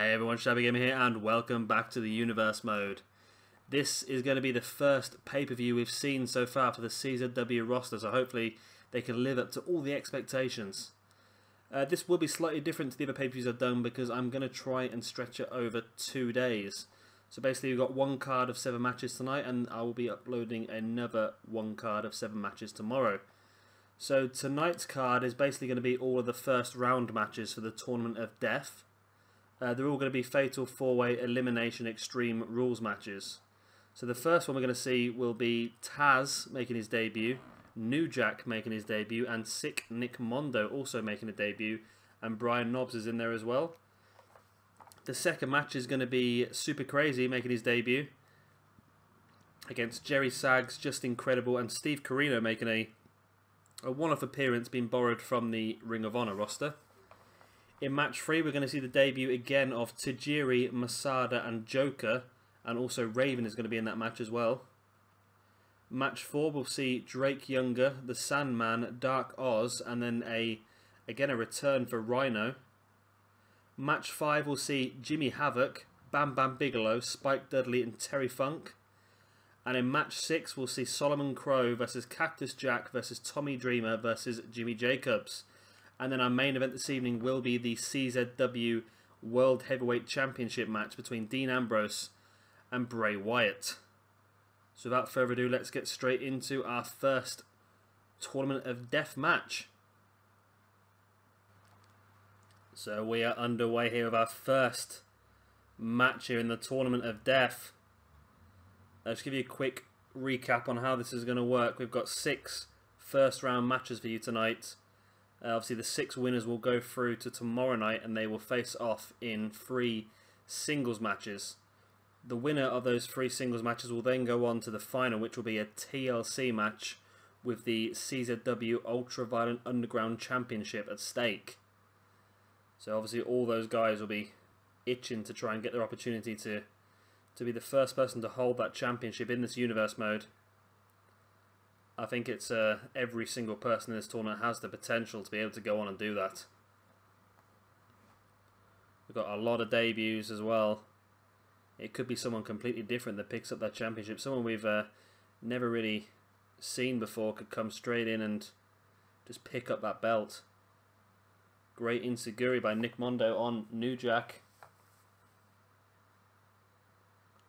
Hey everyone, Shabby Gamer here, and welcome back to the Universe Mode. This is going to be the first pay-per-view we've seen so far for the CZW roster, so hopefully they can live up to all the expectations. Uh, this will be slightly different to the other pay-per-views I've done because I'm going to try and stretch it over two days. So basically we've got one card of seven matches tonight, and I will be uploading another one card of seven matches tomorrow. So tonight's card is basically going to be all of the first round matches for the Tournament of Death. Uh, they're all going to be Fatal 4-Way Elimination Extreme Rules matches. So the first one we're going to see will be Taz making his debut, New Jack making his debut, and Sick Nick Mondo also making a debut, and Brian Knobbs is in there as well. The second match is going to be Super Crazy making his debut against Jerry Sags, Justin Credible, and Steve Corino making a, a one-off appearance being borrowed from the Ring of Honor roster. In match three, we're going to see the debut again of Tajiri, Masada, and Joker, and also Raven is going to be in that match as well. Match four, we'll see Drake Younger, the Sandman, Dark Oz, and then a again a return for Rhino. Match five, we'll see Jimmy Havoc, Bam Bam Bigelow, Spike Dudley, and Terry Funk. And in match six, we'll see Solomon Crowe versus Cactus Jack versus Tommy Dreamer versus Jimmy Jacobs. And then our main event this evening will be the CZW World Heavyweight Championship match between Dean Ambrose and Bray Wyatt. So without further ado, let's get straight into our first Tournament of Death match. So we are underway here with our first match here in the Tournament of Death. Let's give you a quick recap on how this is going to work. We've got six first round matches for you tonight. Uh, obviously, the six winners will go through to tomorrow night and they will face off in three singles matches. The winner of those three singles matches will then go on to the final, which will be a TLC match with the CZW Ultraviolent Underground Championship at stake. So obviously all those guys will be itching to try and get their opportunity to to be the first person to hold that championship in this universe mode. I think it's uh, every single person in this tournament has the potential to be able to go on and do that. We've got a lot of debuts as well. It could be someone completely different that picks up that championship. Someone we've uh, never really seen before could come straight in and just pick up that belt. Great enzuigiri by Nick Mondo on New Jack.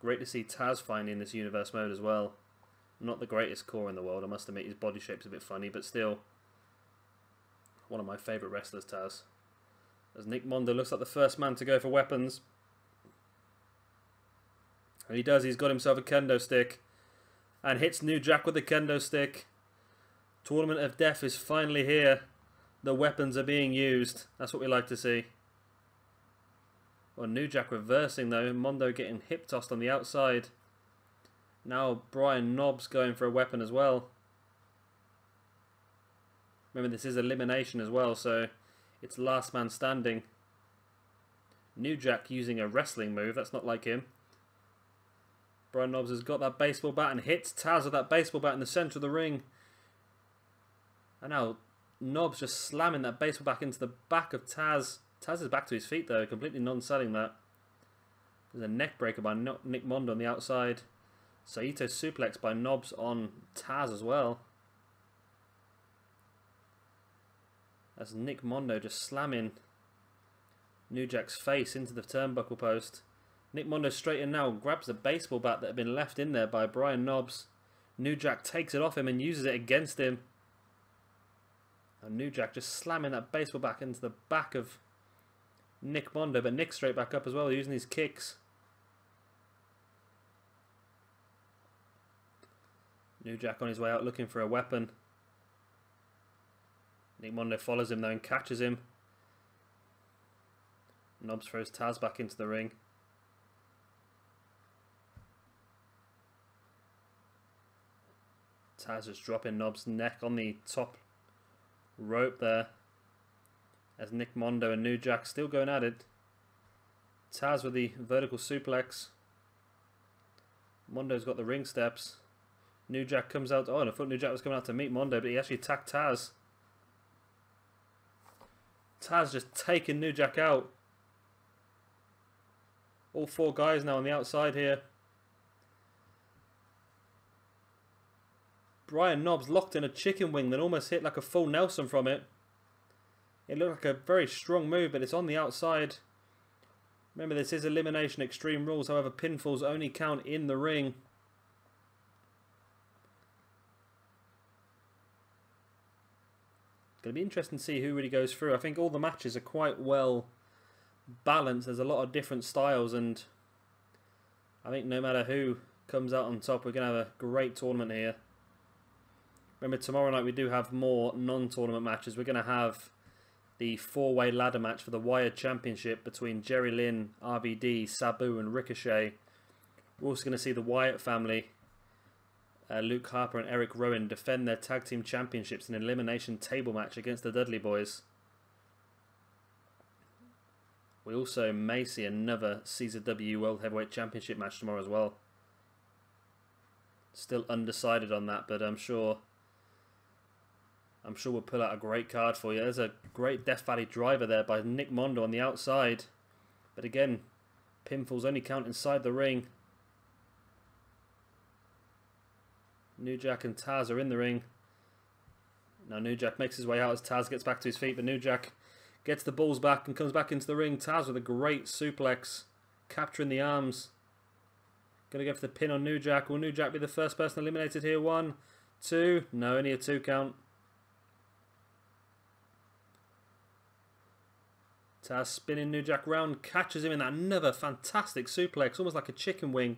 Great to see Taz finding this universe mode as well. Not the greatest core in the world, I must admit his body shape's a bit funny, but still one of my favourite wrestlers, Taz. As Nick Mondo looks like the first man to go for weapons. And he does, he's got himself a kendo stick. And hits New Jack with the kendo stick. Tournament of Death is finally here. The weapons are being used. That's what we like to see. Well, New Jack reversing though. Mondo getting hip tossed on the outside. Now Brian Knobbs going for a weapon as well. Remember this is elimination as well, so it's last man standing. New Jack using a wrestling move, that's not like him. Brian Knobbs has got that baseball bat and hits Taz with that baseball bat in the centre of the ring. And now Knobbs just slamming that baseball bat into the back of Taz. Taz is back to his feet though, completely non-selling that. There's a neck breaker by Nick Mondo on the outside. Saito suplex by Knobbs on Taz as well. As Nick Mondo just slamming New Jack's face into the turnbuckle post. Nick Mondo straight in now, grabs the baseball bat that had been left in there by Brian Knobbs. New Jack takes it off him and uses it against him. And New Jack just slamming that baseball bat into the back of Nick Mondo, but Nick straight back up as well, using his kicks. New Jack on his way out looking for a weapon. Nick Mondo follows him though and catches him. Knobbs throws Taz back into the ring. Taz is dropping Knobbs' neck on the top rope there. As Nick Mondo and New Jack still going at it. Taz with the vertical suplex. Mondo's got the ring steps. New Jack comes out. Oh, and I thought New Jack was coming out to meet Mondo, but he actually attacked Taz. Taz just taking New Jack out. All four guys now on the outside here. Brian Knobbs locked in a chicken wing that almost hit like a full Nelson from it. It looked like a very strong move, but it's on the outside. Remember, this is Elimination Extreme Rules. However, pinfalls only count in the ring. Going to be interesting to see who really goes through. I think all the matches are quite well balanced. There's a lot of different styles, and I think no matter who comes out on top, we're going to have a great tournament here. Remember, tomorrow night we do have more non-tournament matches. We're going to have the four-way ladder match for the Wired Championship between Jerry Lynn, RVD, Sabu and Ricochet. We're also going to see the Wyatt family, uh, Luke Harper and Eric Rowan, defend their tag team championships in an elimination table match against the Dudley Boys. We also may see another CZW World Heavyweight Championship match tomorrow as well. Still undecided on that, but I'm sure I'm sure we'll pull out a great card for you. There's a great Death Valley driver there by Nick Mondo on the outside. But again, pinfalls only count inside the ring. New Jack and Taz are in the ring. Now New Jack makes his way out as Taz gets back to his feet, but New Jack gets the balls back and comes back into the ring. Taz with a great suplex, capturing the arms. Gonna go for the pin on New Jack. Will New Jack be the first person eliminated here? One, two. No, only a two count. Taz spinning New Jack round, catches him in that another fantastic suplex, almost like a chicken wing.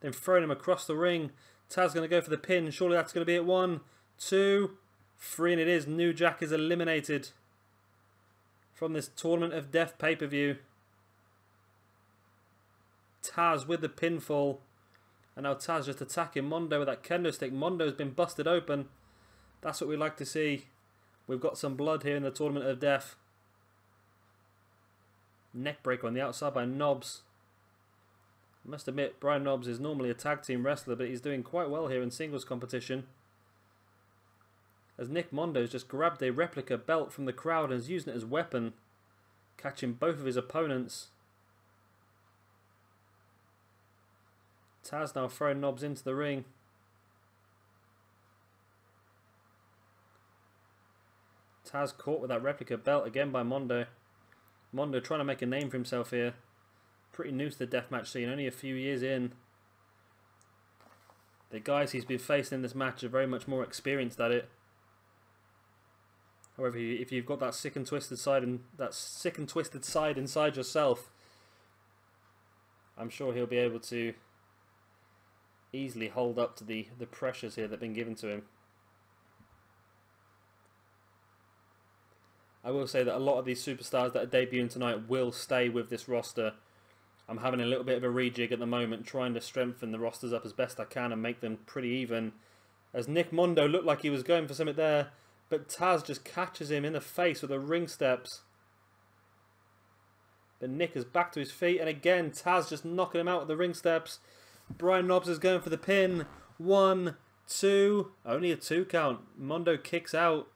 Then throwing him across the ring. Taz going to go for the pin. Surely that's going to be it. One, two, three, and it is. New Jack is eliminated from this Tournament of Death pay-per-view. Taz with the pinfall. And now Taz just attacking Mondo with that kendo stick. Mondo's been busted open. That's what we like to see. We've got some blood here in the Tournament of Death. Neckbreaker on the outside by Knobbs. I must admit, Brian Knobbs is normally a tag team wrestler, but he's doing quite well here in singles competition. As Nick Mondo's just grabbed a replica belt from the crowd and is using it as a weapon, catching both of his opponents. Taz now throwing Knobbs into the ring. Taz caught with that replica belt again by Mondo. Mondo trying to make a name for himself here. Pretty new to the deathmatch scene, only a few years in. The guys he's been facing in this match are very much more experienced at it. However, if you've got that sick and twisted side and that sick and twisted side inside yourself, I'm sure he'll be able to easily hold up to the, the pressures here that have been given to him. I will say that a lot of these superstars that are debuting tonight will stay with this roster. I'm having a little bit of a rejig at the moment, trying to strengthen the rosters up as best I can and make them pretty even. As Nick Mondo looked like he was going for something there, but Taz just catches him in the face with the ring steps. But Nick is back to his feet, and again, Taz just knocking him out with the ring steps. Brian Knobbs is going for the pin. One, two, only a two count. Mondo kicks out.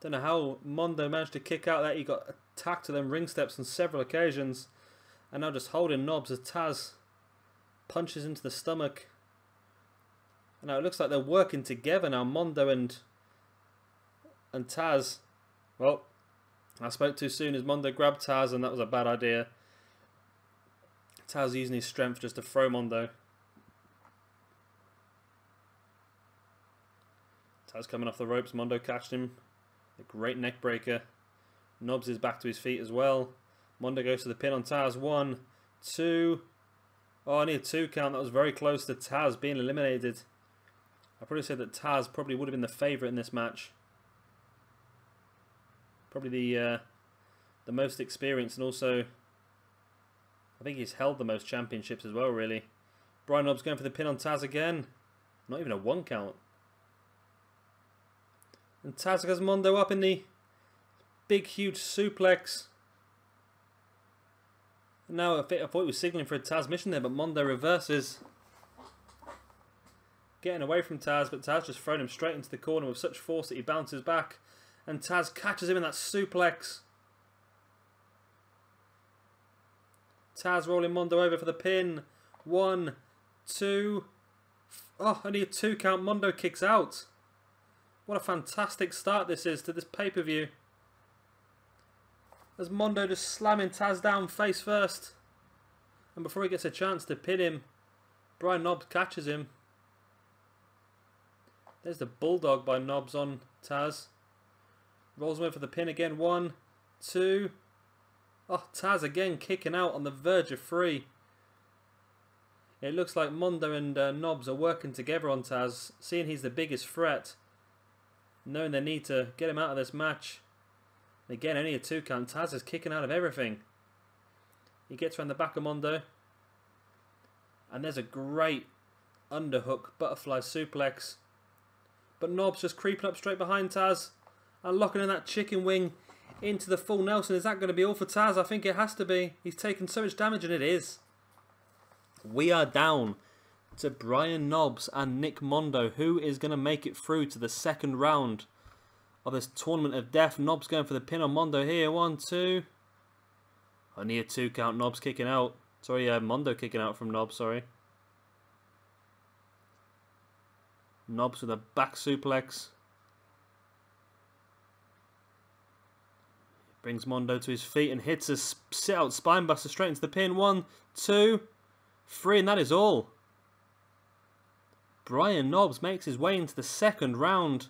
Don't know how Mondo managed to kick out that. He got attacked to them ring steps on several occasions. And now just holding Knobbs as Taz punches into the stomach. And now it looks like they're working together now, Mondo and and Taz. Well, I spoke too soon as Mondo grabbed Taz and that was a bad idea. Taz using his strength just to throw Mondo. Taz coming off the ropes, Mondo catched him a great neck breaker. Knobbs is back to his feet as well. Mondo goes to the pin on Taz. One, two. Oh, I need a two count. That was very close to Taz being eliminated. I probably said that Taz probably would have been the favourite in this match. Probably the uh, the most experienced and also I think he's held the most championships as well, really. Brian Knobbs going for the pin on Taz again. Not even a one count. And Taz has Mondo up in the big, huge suplex. Now I, thought he was signaling for a Tazmission there, but Mondo reverses. Getting away from Taz, but Taz just thrown him straight into the corner with such force that he bounces back. And Taz catches him in that suplex. Taz rolling Mondo over for the pin. One, two. Oh, only a two count. Mondo kicks out. What a fantastic start this is to this pay-per-view. As Mondo just slamming Taz down face first. And before he gets a chance to pin him, Brian Knobbs catches him. There's the Bulldog by Knobbs on Taz. Rolls away for the pin again. One, two. Oh, Taz again kicking out on the verge of three. It looks like Mondo and uh, Knobbs are working together on Taz, seeing he's the biggest threat. Knowing they need to get him out of this match. Again, only a two count. Taz is kicking out of everything. He gets around the back of Mondo. And there's a great underhook butterfly suplex. But Knobbs just creeping up straight behind Taz. And locking in that chicken wing into the full Nelson. Is that going to be all for Taz? I think it has to be. He's taken so much damage and it is. We are down to Brian Knobbs and Nick Mondo. Who is going to make it through to the second round of this Tournament of Death? Knobbs going for the pin on Mondo here. One, two. Only a two count. Knobbs kicking out. Sorry, uh, Mondo kicking out from Knobbs, sorry. Knobbs with a back suplex. Brings Mondo to his feet and hits a sit out spinebuster straight into the pin. One, two, three, and that is all. Brian Knobbs makes his way into the second round.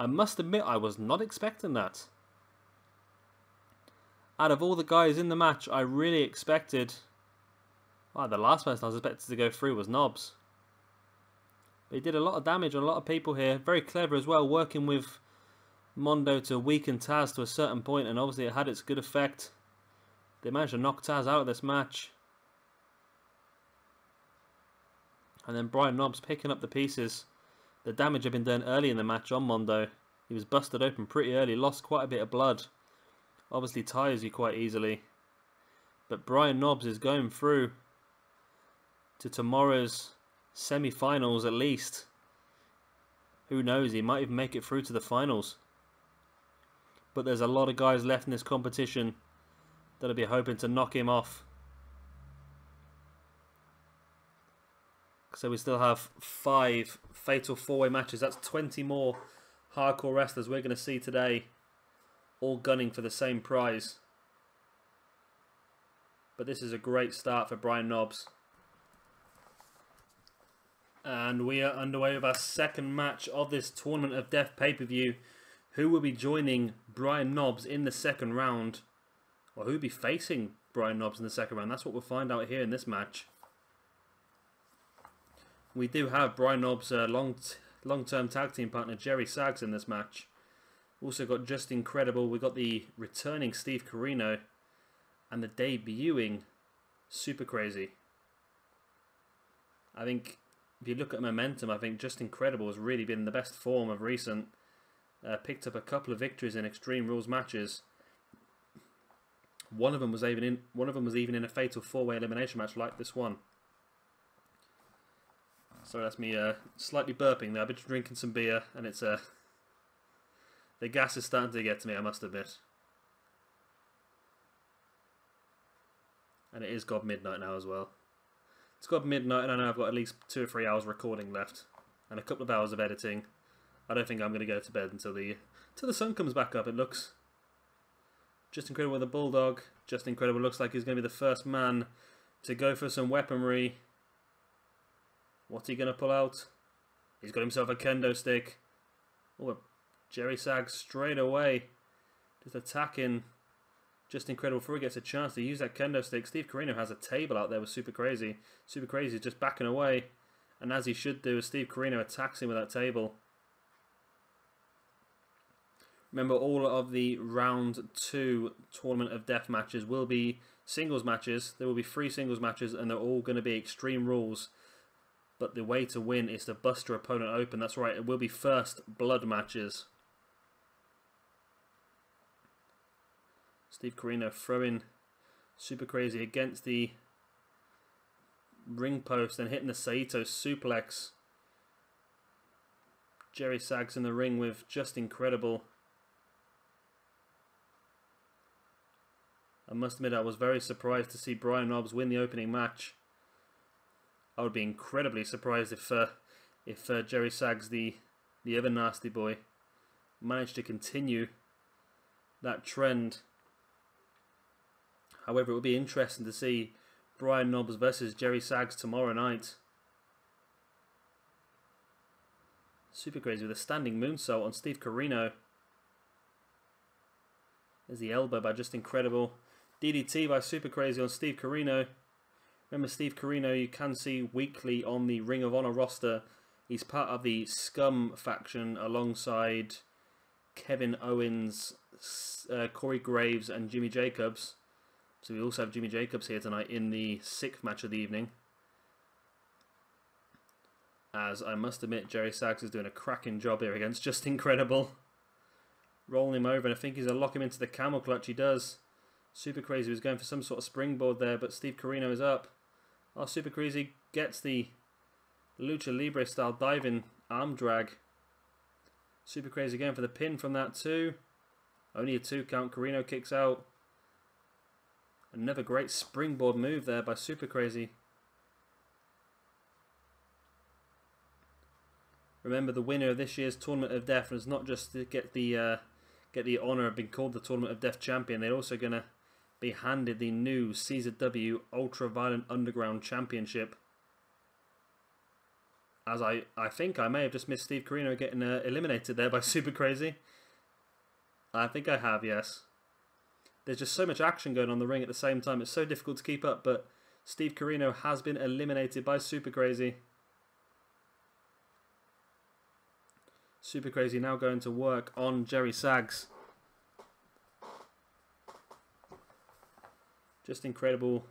I must admit, I was not expecting that. Out of all the guys in the match, I really expected... Well, the last person I was expected to go through was Knobbs. But he did a lot of damage on a lot of people here. Very clever as well, working with Mondo to weaken Taz to a certain point, and obviously it had its good effect. They managed to knock Taz out of this match. And then Brian Knobbs picking up the pieces. The damage had been done early in the match on Mondo. He was busted open pretty early, lost quite a bit of blood. Obviously tires you quite easily. But Brian Knobbs is going through to tomorrow's semi-finals at least. Who knows, he might even make it through to the finals. But there's a lot of guys left in this competition that'll be hoping to knock him off. So we still have five fatal four-way matches. That's 20 more hardcore wrestlers we're going to see today. All gunning for the same prize. But this is a great start for Brian Knobbs. And we are underway with our second match of this Tournament of Death pay-per-view. Who will be joining Brian Knobbs in the second round? Or who will be facing Brian Knobbs in the second round? That's what we'll find out here in this match. We do have Brian Knobbs' uh, long long-term tag team partner Jerry Sags in this match. Also got Justin Credible. We got the returning Steve Corino and the debuting Super Crazy. I think if you look at momentum, I think Justin Credible has really been the best form of recent. Uh, picked up a couple of victories in Extreme Rules matches. One of them was even in one of them was even in a fatal four-way elimination match like this one. Sorry, that's me uh, slightly burping there. I've been drinking some beer and it's uh, the gas is starting to get to me, I must admit. And it is God midnight now as well. It's God midnight and I know I've got at least two or three hours recording left. And a couple of hours of editing. I don't think I'm going to go to bed until the until the sun comes back up, it looks. Justin Credible The bulldog. Justin Credible. Looks like he's going to be the first man to go for some weaponry What's he going to pull out? He's got himself a kendo stick. Oh, Jerry Sags straight away. Just attacking. Justin Credible. He gets a chance to use that kendo stick, Steve Corino has a table out there with Super Crazy. Super Crazy is just backing away. And as he should do, Steve Corino attacks him with that table. Remember, all of the round two Tournament of Death matches will be singles matches. There will be three singles matches, and they're all going to be extreme rules but the way to win is to bust your opponent open. That's right, it will be first blood matches. Steve Corino throwing super crazy against the ring post and hitting the Saito suplex. Jerry Sags in the ring with Justin Credible. I must admit I was very surprised to see Brian Knobbs win the opening match. I would be incredibly surprised if uh, if uh, Jerry Sags, the the ever nasty boy, managed to continue that trend. However, it would be interesting to see Brian Knobbs versus Jerry Sags tomorrow night. Super crazy with a standing moonsault on Steve Corino. There's the elbow by Justin Credible. DDT by Super Crazy on Steve Corino. Remember Steve Corino, you can see weekly on the Ring of Honor roster. He's part of the Scum faction alongside Kevin Owens, uh, Corey Graves and Jimmy Jacobs. So we also have Jimmy Jacobs here tonight in the sixth match of the evening. As I must admit, Jerry Sags is doing a cracking job here against Justin Credible. Rolling him over, and I think he's going to lock him into the camel clutch. He does. Super Crazy was going for some sort of springboard there, but Steve Corino is up. Oh, Super Crazy gets the Lucha Libre style diving arm drag. Super Crazy again for the pin from that too. Only a two count. Corino kicks out. Another great springboard move there by Super Crazy. Remember, the winner of this year's Tournament of Death was not just to get the uh, get the honour of being called the Tournament of Death champion. They're also going to be handed the new CZW Ultra Violent Underground Championship. As I, I think I may have just missed Steve Corino getting uh, eliminated there by Super Crazy. I think I have, yes. There's just so much action going on the ring at the same time. It's so difficult to keep up, but Steve Corino has been eliminated by Super Crazy. Super Crazy now going to work on Jerry Sags. Justin Credible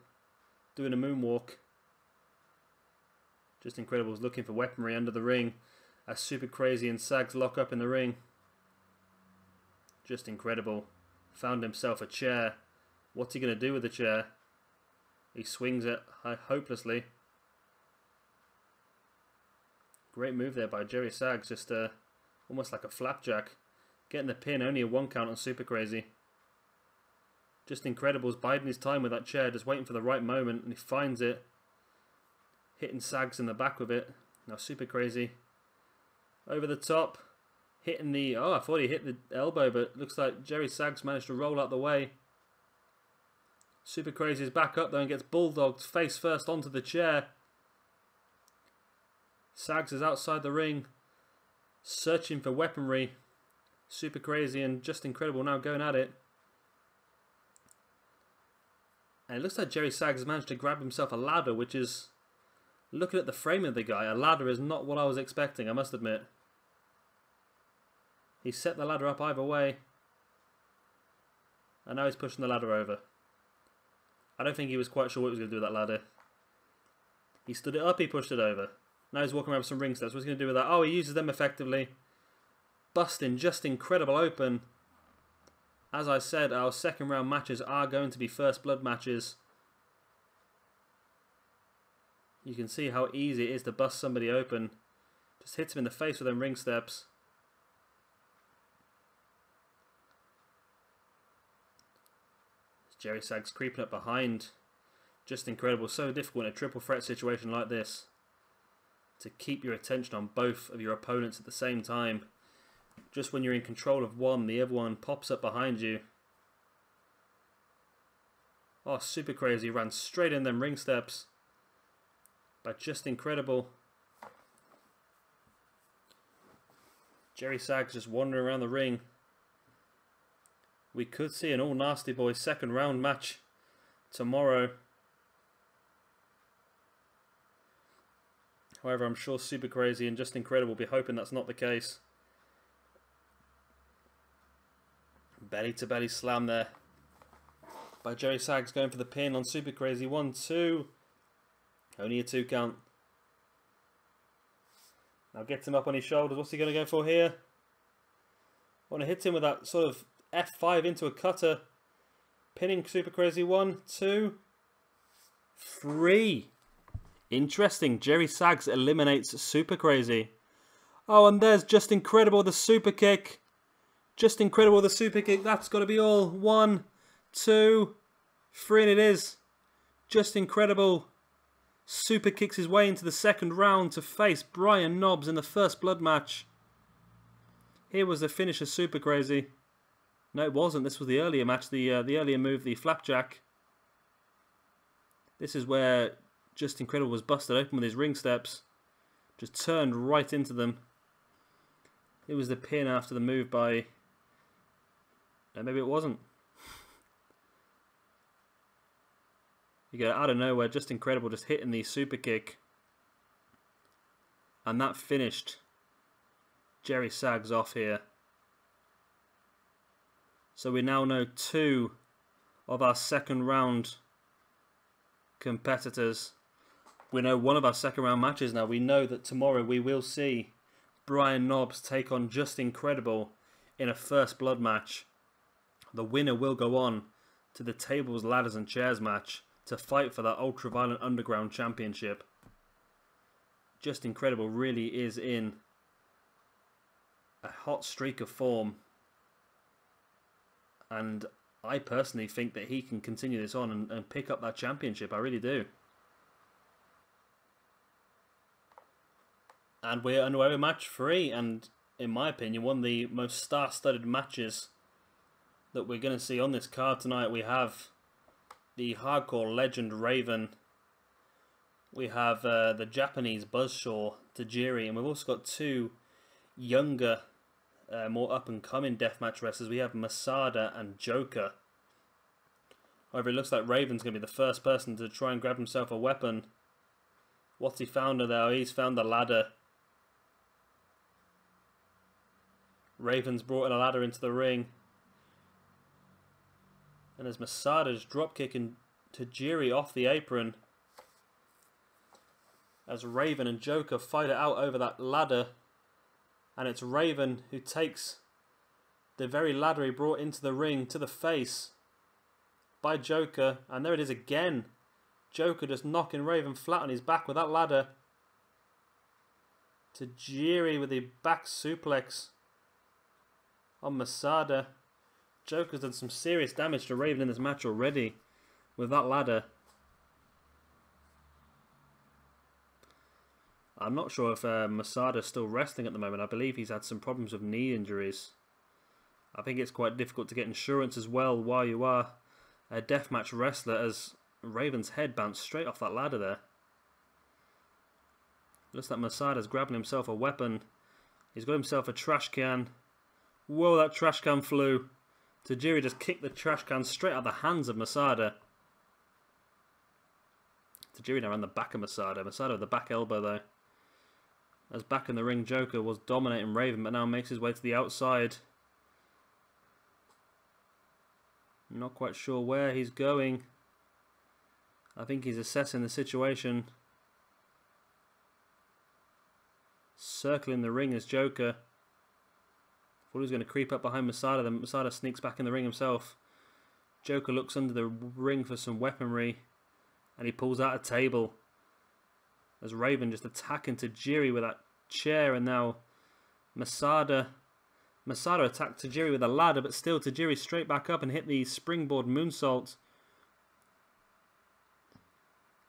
doing a moonwalk. Justin Credible looking for weaponry under the ring as Super Crazy and Sags lock up in the ring. Justin Credible. Found himself a chair. What's he going to do with the chair? He swings it hopelessly. Great move there by Jerry Sags, just uh, almost like a flapjack. Getting the pin, only a one count on Super Crazy. Justin Credible. biding his time with that chair, just waiting for the right moment, and he finds it. Hitting Sags in the back with it. Now Super Crazy. Over the top. Hitting the... Oh, I thought he hit the elbow, but looks like Jerry Sags managed to roll out the way. Super Crazy is back up though and gets bulldogged face first onto the chair. Sags is outside the ring, searching for weaponry. Super Crazy and Justin Credible now going at it. And it looks like Jerry Sags managed to grab himself a ladder, which is, looking at the frame of the guy, a ladder is not what I was expecting, I must admit. He set the ladder up either way. And now he's pushing the ladder over. I don't think he was quite sure what he was going to do with that ladder. He stood it up, he pushed it over. Now he's walking around with some ring steps. What's he going to do with that? Oh, he uses them effectively. Busting, Justin Credible open. As I said, our second round matches are going to be first blood matches. You can see how easy it is to bust somebody open. Just hits him in the face with them ring steps. Jerry Sags creeping up behind. Justin Credible. So difficult in a triple threat situation like this. To keep your attention on both of your opponents at the same time. Just when you're in control of one, the other one pops up behind you. Oh, super crazy. Ran straight in them ring steps. But Justin Credible. Jerry Sags just wandering around the ring. We could see an All Nasty Boys second round match tomorrow. However, I'm sure Super Crazy and Justin Credible will be hoping that's not the case. Belly to belly slam there by Jerry Sags going for the pin on Super Crazy. One, two. Only a two count. Now gets him up on his shoulders. What's he going to go for here? Want to hit him with that sort of F5 into a cutter. Pinning Super Crazy. One, two, three. Interesting. Jerry Sags eliminates Super Crazy. Oh, and there's Justin Credible the super kick. Justin Credible the super kick. That's got to be all. One, two, Three and it is. Justin Credible. Super kicks his way into the second round to face Brian Knobbs in the first blood match. Here was the finish of Super Crazy. No, it wasn't. This was the earlier match, the uh, the earlier move, the flapjack. This is where Justin Credible was busted open with his ring steps. Just turned right into them. It was the pin after the move by... Uh, maybe it wasn't. You go out of nowhere, Justin Credible, just hitting the super kick. And that finished Jerry Sags off here. So we now know two of our second round competitors. We know one of our second round matches now. We know that tomorrow we will see Brian Knobbs take on Justin Credible in a first blood match. The winner will go on to the tables, ladders and chairs match to fight for that Ultraviolent Underground Championship. Justin Credible really is in a hot streak of form. And I personally think that he can continue this on and, and pick up that championship. I really do. And we're underway with match three, and in my opinion, one of the most star-studded matches that we're going to see on this card tonight. We have the hardcore legend Raven. We have uh, the Japanese Buzzsaw Tajiri, and we've also got two younger, uh, more up-and-coming deathmatch wrestlers. We have Masada and Joker. However, it looks like Raven's going to be the first person to try and grab himself a weapon. What's he found though? He's found the ladder. Raven's brought in a ladder into the ring. And as Masada's drop kicking Tajiri off the apron. As Raven and Joker fight it out over that ladder. And it's Raven who takes the very ladder he brought into the ring to the face by Joker. And there it is again. Joker just knocking Raven flat on his back with that ladder. Tajiri with the back suplex on Masada. Joker's done some serious damage to Raven in this match already with that ladder. I'm not sure if uh, Masada's still resting at the moment. I believe he's had some problems with knee injuries. I think it's quite difficult to get insurance as well while you are a deathmatch wrestler as Raven's head bounced straight off that ladder there. Looks like Masada's grabbing himself a weapon. He's got himself a trash can. Whoa, that trash can flew. Tajiri just kicked the trash can straight out of the hands of Masada. Tajiri now on the back of Masada. Masada with the back elbow though. As back in the ring, Joker was dominating Raven, but now makes his way to the outside. Not quite sure where he's going. I think he's assessing the situation. Circling the ring as Joker. Thought he was going to creep up behind Masada, then Masada sneaks back in the ring himself. Joker looks under the ring for some weaponry, and he pulls out a table. As Raven just attacking Tajiri with that chair, and now Masada Masada attacked Tajiri with a ladder, but still Tajiri straight back up and hit the springboard moonsault.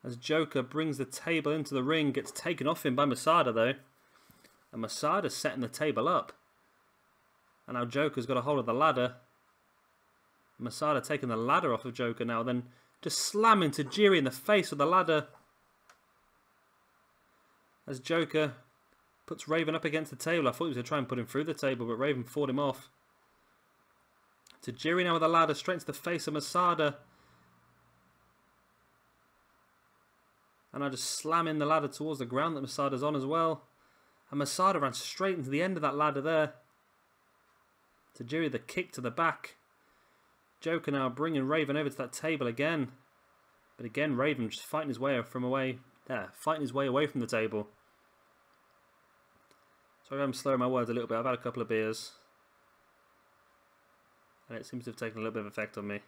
As Joker brings the table into the ring, gets taken off him by Masada though. And Masada's setting the table up. And now Joker's got a hold of the ladder. Masada taking the ladder off of Joker now, then just slamming Tajiri in the face with the ladder. As Joker puts Raven up against the table. I thought he was going to try and put him through the table, but Raven fought him off. Tajiri now with the ladder straight into the face of Masada. And I just slam in the ladder towards the ground that Masada's on as well. And Masada ran straight into the end of that ladder there. Tajiri the kick to the back. Joker now bringing Raven over to that table again. But again, Raven just fighting his way from away. Yeah, fighting his way away from the table. Sorry I'm slurring my words a little bit. I've had a couple of beers. And it seems to have taken a little bit of effect on me.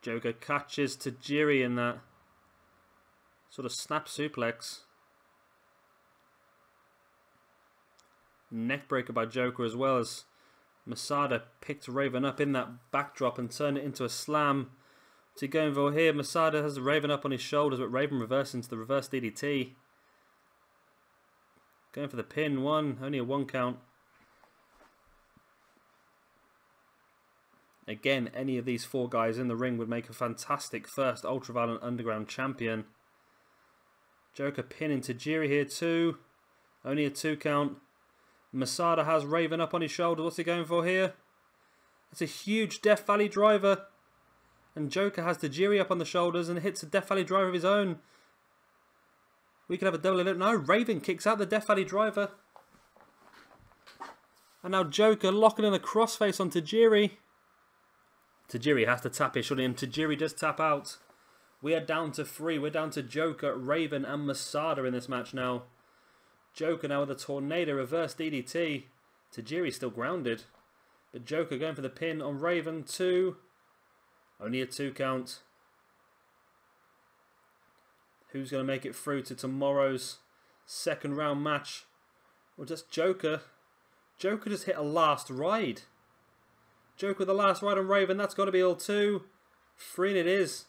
Joker catches Tajiri in that sort of snap suplex. Neckbreaker by Joker as well as Masada picked Raven up in that backdrop and turned it into a slam. to for here? Masada has Raven up on his shoulders, but Raven reverses into the reverse DDT. Going for the pin, one, only a one count. Again, any of these four guys in the ring would make a fantastic first Ultraviolent Underground champion. Joker pinning Tajiri here too. Only a two count. Masada has Raven up on his shoulder. What's he going for here? It's a huge Death Valley driver. And Joker has Tajiri up on the shoulders and hits a Death Valley driver of his own. We could have a double elite. No, Raven kicks out the Death Valley driver. And now Joker locking in a crossface on Tajiri. Tajiri has to tap it, surely, and Tajiri does tap out. We are down to three. We're down to Joker, Raven, and Masada in this match now. Joker now with a Tornado reverse DDT. Tajiri still grounded. But Joker going for the pin on Raven. Two. Only a two count. Who's going to make it through to tomorrow's second round match? Or just Joker? Joker just hit a last ride. Joker with the last ride on Raven. That's got to be all two. Three and it is.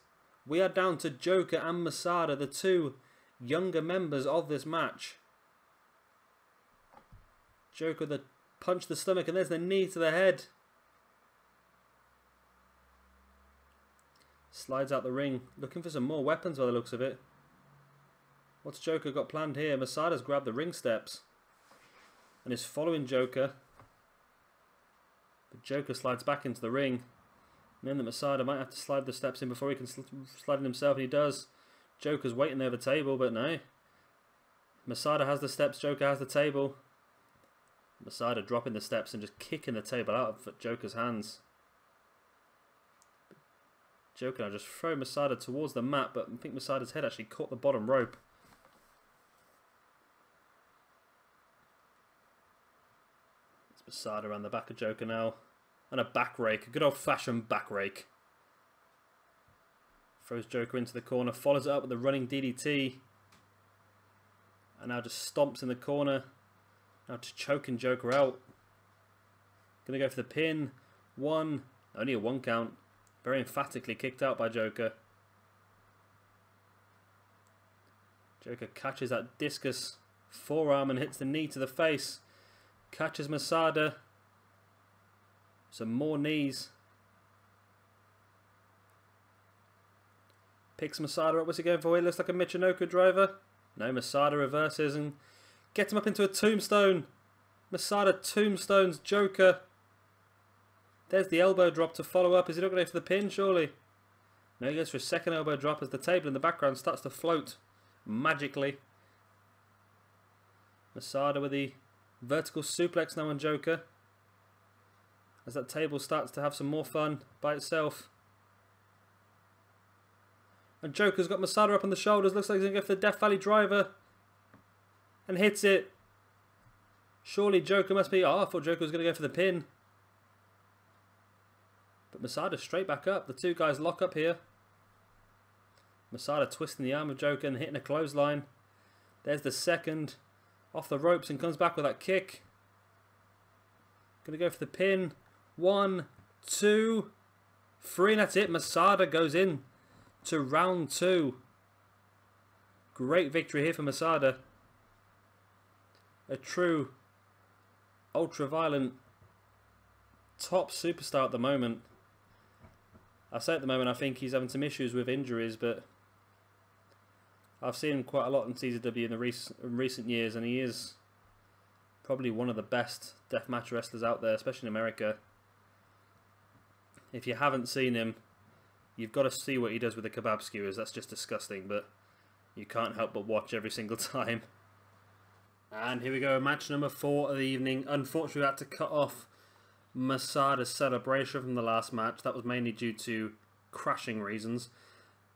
We are down to Joker and Masada, the two younger members of this match. Joker the punch the stomach and there's the knee to the head. Slides out the ring, looking for some more weapons by the looks of it. What's Joker got planned here? Masada's grabbed the ring steps and is following Joker. But Joker slides back into the ring. And then the Masada might have to slide the steps in before he can sl slide in himself, and he does. Joker's waiting there the table, but no. Masada has the steps, Joker has the table. Masada dropping the steps and just kicking the table out of Joker's hands. Joker now just throw Masada towards the mat, but I think Masada's head actually caught the bottom rope. It's Masada around the back of Joker now. And a back rake. A good old fashioned back rake. Throws Joker into the corner. Follows it up with a running DDT. And now just stomps in the corner. Now to choke and Joker out. Gonna go for the pin. One. Only a one count. Very emphatically kicked out by Joker. Joker catches that discus forearm and hits the knee to the face. Catches Masada. Some more knees. Picks Masada up. What's he going for? He looks like a Michinoku driver. No, Masada reverses and gets him up into a tombstone. Masada tombstones Joker. There's the elbow drop to follow up. Is he not going to go for the pin, surely? No, he goes for a second elbow drop as the table in the background starts to float magically. Masada with the Vertical suplex now on Joker. As that table starts to have some more fun by itself. And Joker's got Masada up on the shoulders. Looks like he's going to go for the Death Valley driver. And hits it. Surely Joker must be... Oh, I thought Joker was going to go for the pin. But Masada straight back up. The two guys lock up here. Masada twisting the arm of Joker and hitting a clothesline. There's the second off the ropes and comes back with that kick. Gonna go for the pin. One, two, three, and that's it. Masada goes in to round two. Great victory here for Masada. A true ultra-violent top superstar at the moment. I say at the moment I think he's having some issues with injuries, but I've seen him quite a lot in CZW in the rec in recent years, and he is probably one of the best deathmatch wrestlers out there, especially in America. If you haven't seen him, you've got to see what he does with the kebab skewers. That's just disgusting, but you can't help but watch every single time. And here we go, match number four of the evening. Unfortunately, we had to cut off Masada's celebration from the last match. That was mainly due to crashing reasons.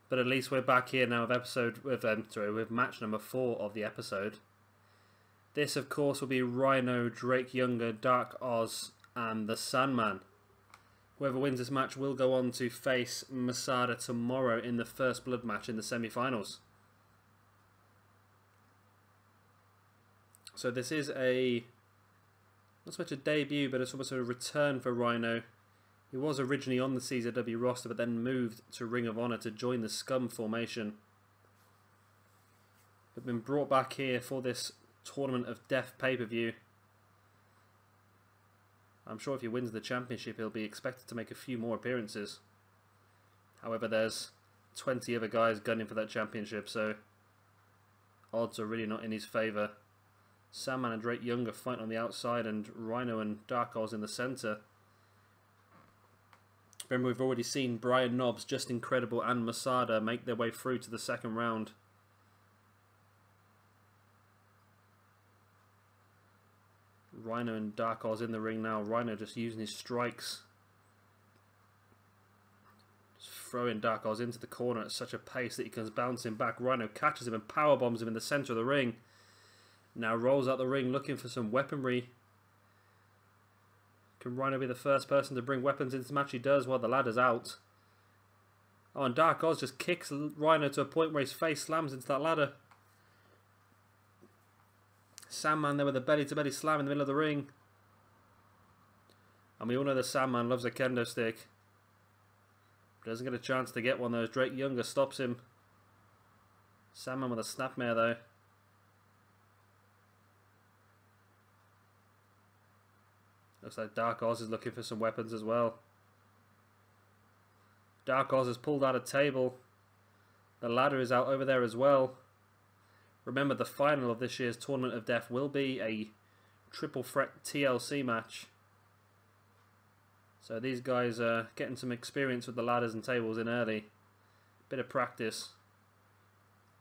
But at least we're back here now with episode with um, sorry with match number four of the episode. This, of course, will be Rhino, Drake Younger, Dark Oz, and the Sandman. Whoever wins this match will go on to face Masada tomorrow in the first blood match in the semi-finals. So this is a not so much a debut, but it's almost a return for Rhino. He was originally on the CZW roster, but then moved to Ring of Honor to join the Scum formation. But been brought back here for this Tournament of Death pay-per-view. I'm sure if he wins the championship, he'll be expected to make a few more appearances. However, there's 20 other guys gunning for that championship, so odds are really not in his favour. Sandman and Drake Young are fighting on the outside, and Rhino and Dark Oz in the centre. Remember, we've already seen Brian Knobbs, Justin Credible, and Masada make their way through to the second round. Rhino and Dark Oz in the ring now. Rhino just using his strikes. Just throwing Dark Oz into the corner at such a pace that he comes bouncing back. Rhino catches him and power bombs him in the centre of the ring. Now rolls out the ring looking for some weaponry. Can Rhino be the first person to bring weapons into the match? He does while the ladder's out. Oh, and Dark Oz just kicks Rhino to a point where his face slams into that ladder. Sandman there with a belly to belly slam in the middle of the ring. And we all know the Sandman loves a kendo stick. But doesn't get a chance to get one though. Drake Younger stops him. Sandman with a snapmare though. Looks like Dark Oz is looking for some weapons as well. Dark Oz has pulled out a table. The ladder is out over there as well. Remember, the final of this year's Tournament of Death will be a triple threat TLC match. So these guys are getting some experience with the ladders and tables in early. Bit of practice.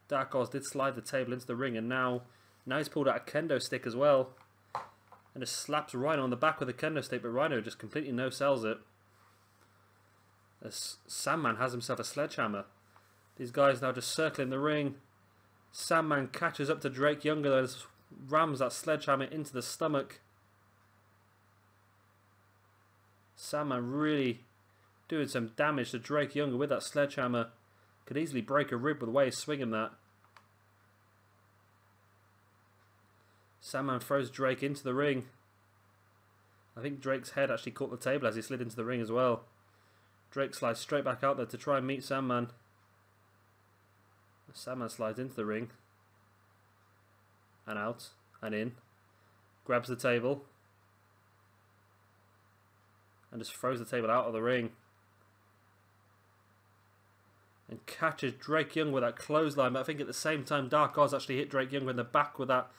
Dark Oz did slide the table into the ring and now, now he's pulled out a kendo stick as well. And just slaps Rhino on the back with a kendo stick, but Rhino just completely no-sells it. As Sandman has himself a sledgehammer. These guys now just circling the ring. Sandman catches up to Drake Younger and rams that sledgehammer into the stomach. Sandman really doing some damage to Drake Younger with that sledgehammer. Could easily break a rib with the way he's swinging that. Sandman throws Drake into the ring. I think Drake's head actually caught the table as he slid into the ring as well. Drake slides straight back out there to try and meet Sandman. Sandman slides into the ring. And out. And in. Grabs the table. And just throws the table out of the ring. And catches Drake Young with that clothesline. But I think at the same time, Dark Oz actually hit Drake Young in the back with that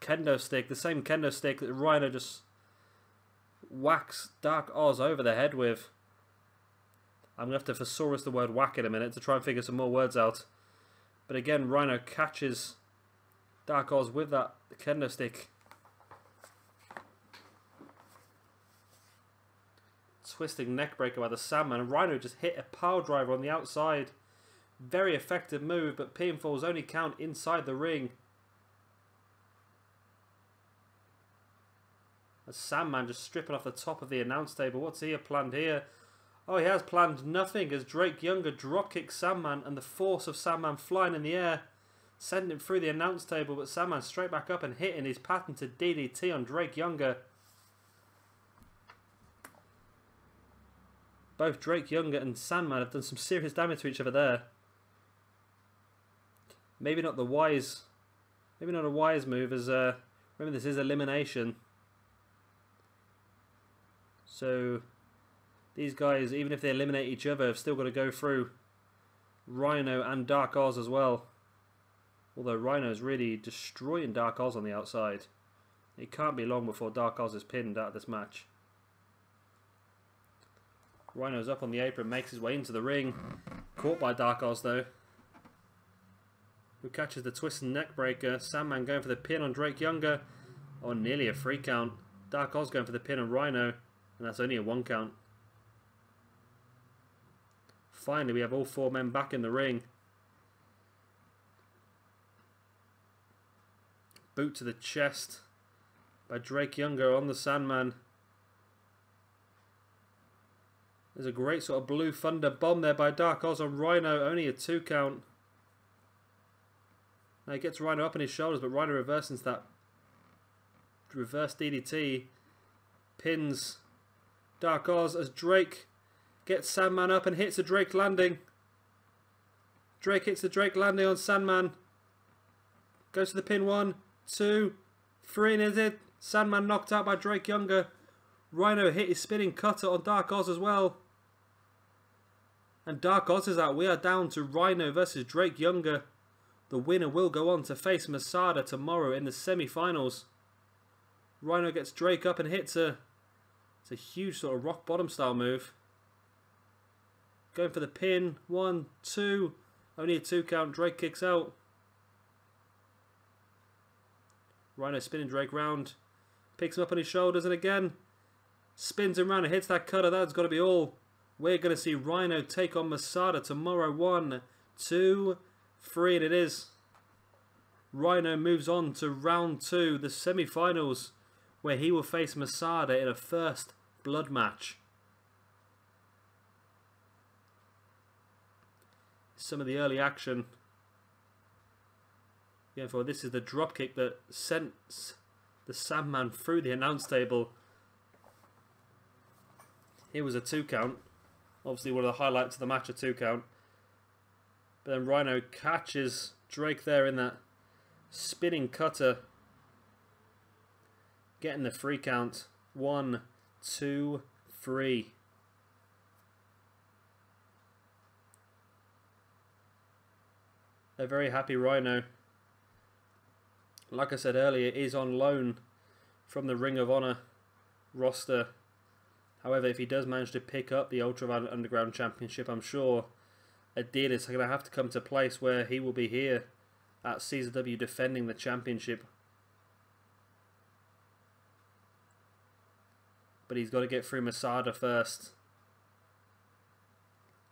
kendo stick. The same kendo stick that Rhino just whacks Dark Oz over the head with. I'm going to have to thesaurus the word whack in a minute to try and figure some more words out. But again, Rhino catches Dark Oz with that kendo stick. Twisting neckbreaker by the Sandman. Rhino just hit a power driver on the outside. Very effective move, but pinfalls only count inside the ring. A Sandman just stripping off the top of the announce table. What's he planned here? Oh, he has planned nothing as Drake Younger drop kicks Sandman and the force of Sandman flying in the air, sending him through the announce table, but Sandman straight back up and hitting his patented DDT on Drake Younger. Both Drake Younger and Sandman have done some serious damage to each other there. Maybe not the wise, maybe not a wise move as, uh, remember this is elimination. So these guys, even if they eliminate each other, have still got to go through Rhino and Dark Oz as well. Although Rhino is really destroying Dark Oz on the outside. It can't be long before Dark Oz is pinned out of this match. Rhino's up on the apron, makes his way into the ring. Caught by Dark Oz though. Who catches the twist and neck breaker. Sandman going for the pin on Drake Younger. Oh, nearly a free count. Dark Oz going for the pin on Rhino. And that's only a one count. Finally, we have all four men back in the ring. Boot to the chest by Drake Younger on the Sandman. There's a great sort of blue thunder bomb there by Dark Oz on Rhino. Only a two count. Now he gets Rhino up on his shoulders, but Rhino reverses that reverse DDT pins Dark Oz as Drake gets Sandman up and hits a Drake landing. Drake hits the Drake landing on Sandman. Goes to the pin one, two, three, and is it? Sandman knocked out by Drake Younger. Rhino hit his spinning cutter on Dark Oz as well. And Dark Oz is out. We are down to Rhino versus Drake Younger. The winner will go on to face Masada tomorrow in the semi-finals. Rhino gets Drake up and hits a... It's a huge sort of rock bottom style move. Going for the pin. One, two. Only a two count. Drake kicks out. Rhino spinning Drake round. Picks him up on his shoulders and again spins him around and hits that cutter. That's got to be all. We're going to see Rhino take on Masada tomorrow. One, two, three, and it is. Rhino moves on to round two, the semi-finals, where he will face Masada in a first blood match. Some of the early action. For this is the dropkick that sends the Sandman through the announce table. Here was a two count. Obviously one of the highlights of the match, a two count. But then Rhino catches Drake there in that spinning cutter. Getting the free count. One, two, three. A very happy Rhino. Like I said earlier, is on loan from the Ring of Honor roster. However, if he does manage to pick up the Ultraviolent Underground Championship, I'm sure a deal is going to have to come to place where he will be here at CZW defending the championship. But he's got to get through Masada first.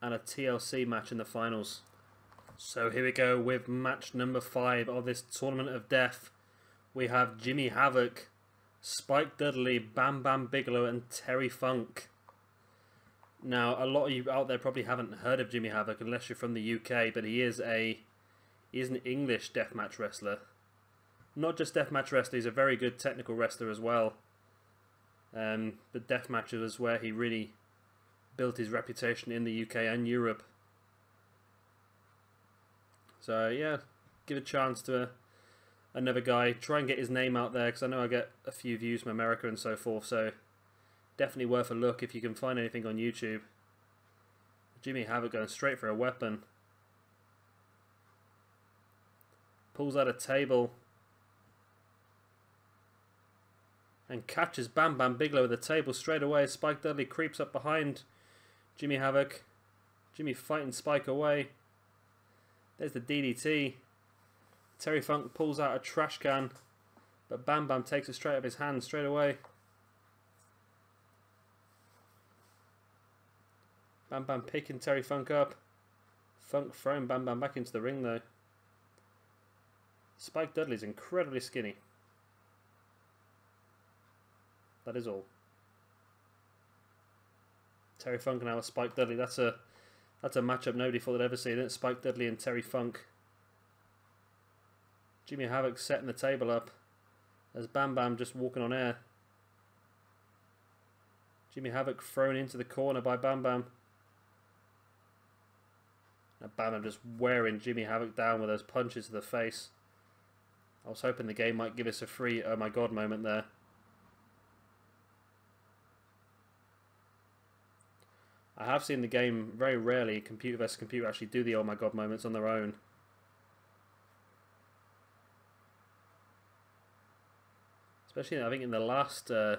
And a TLC match in the finals. So here we go with match number five of this Tournament of Death. We have Jimmy Havoc, Spike Dudley, Bam Bam Bigelow, and Terry Funk. Now, a lot of you out there probably haven't heard of Jimmy Havoc unless you're from the UK, but he is a he is an English deathmatch wrestler. Not just deathmatch wrestler, he's a very good technical wrestler as well. Um, but deathmatch was where he really built his reputation in the UK and Europe. So yeah, give a chance to another guy. Try and get his name out there because I know I get a few views from America and so forth. So definitely worth a look if you can find anything on YouTube. Jimmy Havoc going straight for a weapon. Pulls out a table. And catches Bam Bam Bigelow with the table straight away. Spike Dudley creeps up behind Jimmy Havoc. Jimmy fighting Spike away. There's the DDT. Terry Funk pulls out a trash can. But Bam Bam takes it straight out of his hand straight away. Bam Bam picking Terry Funk up. Funk throwing Bam Bam back into the ring though. Spike Dudley's incredibly skinny. That is all. Terry Funk now with Spike Dudley. That's a that's a matchup nobody thought they'd ever see. Then Spike Dudley and Terry Funk. Jimmy Havoc setting the table up. As Bam Bam just walking on air. Jimmy Havoc thrown into the corner by Bam Bam. And Bam Bam just wearing Jimmy Havoc down with those punches to the face. I was hoping the game might give us a free oh my god moment there. I have seen the game very rarely, computer versus computer, actually do the oh my god moments on their own. Especially, I think, in the last uh,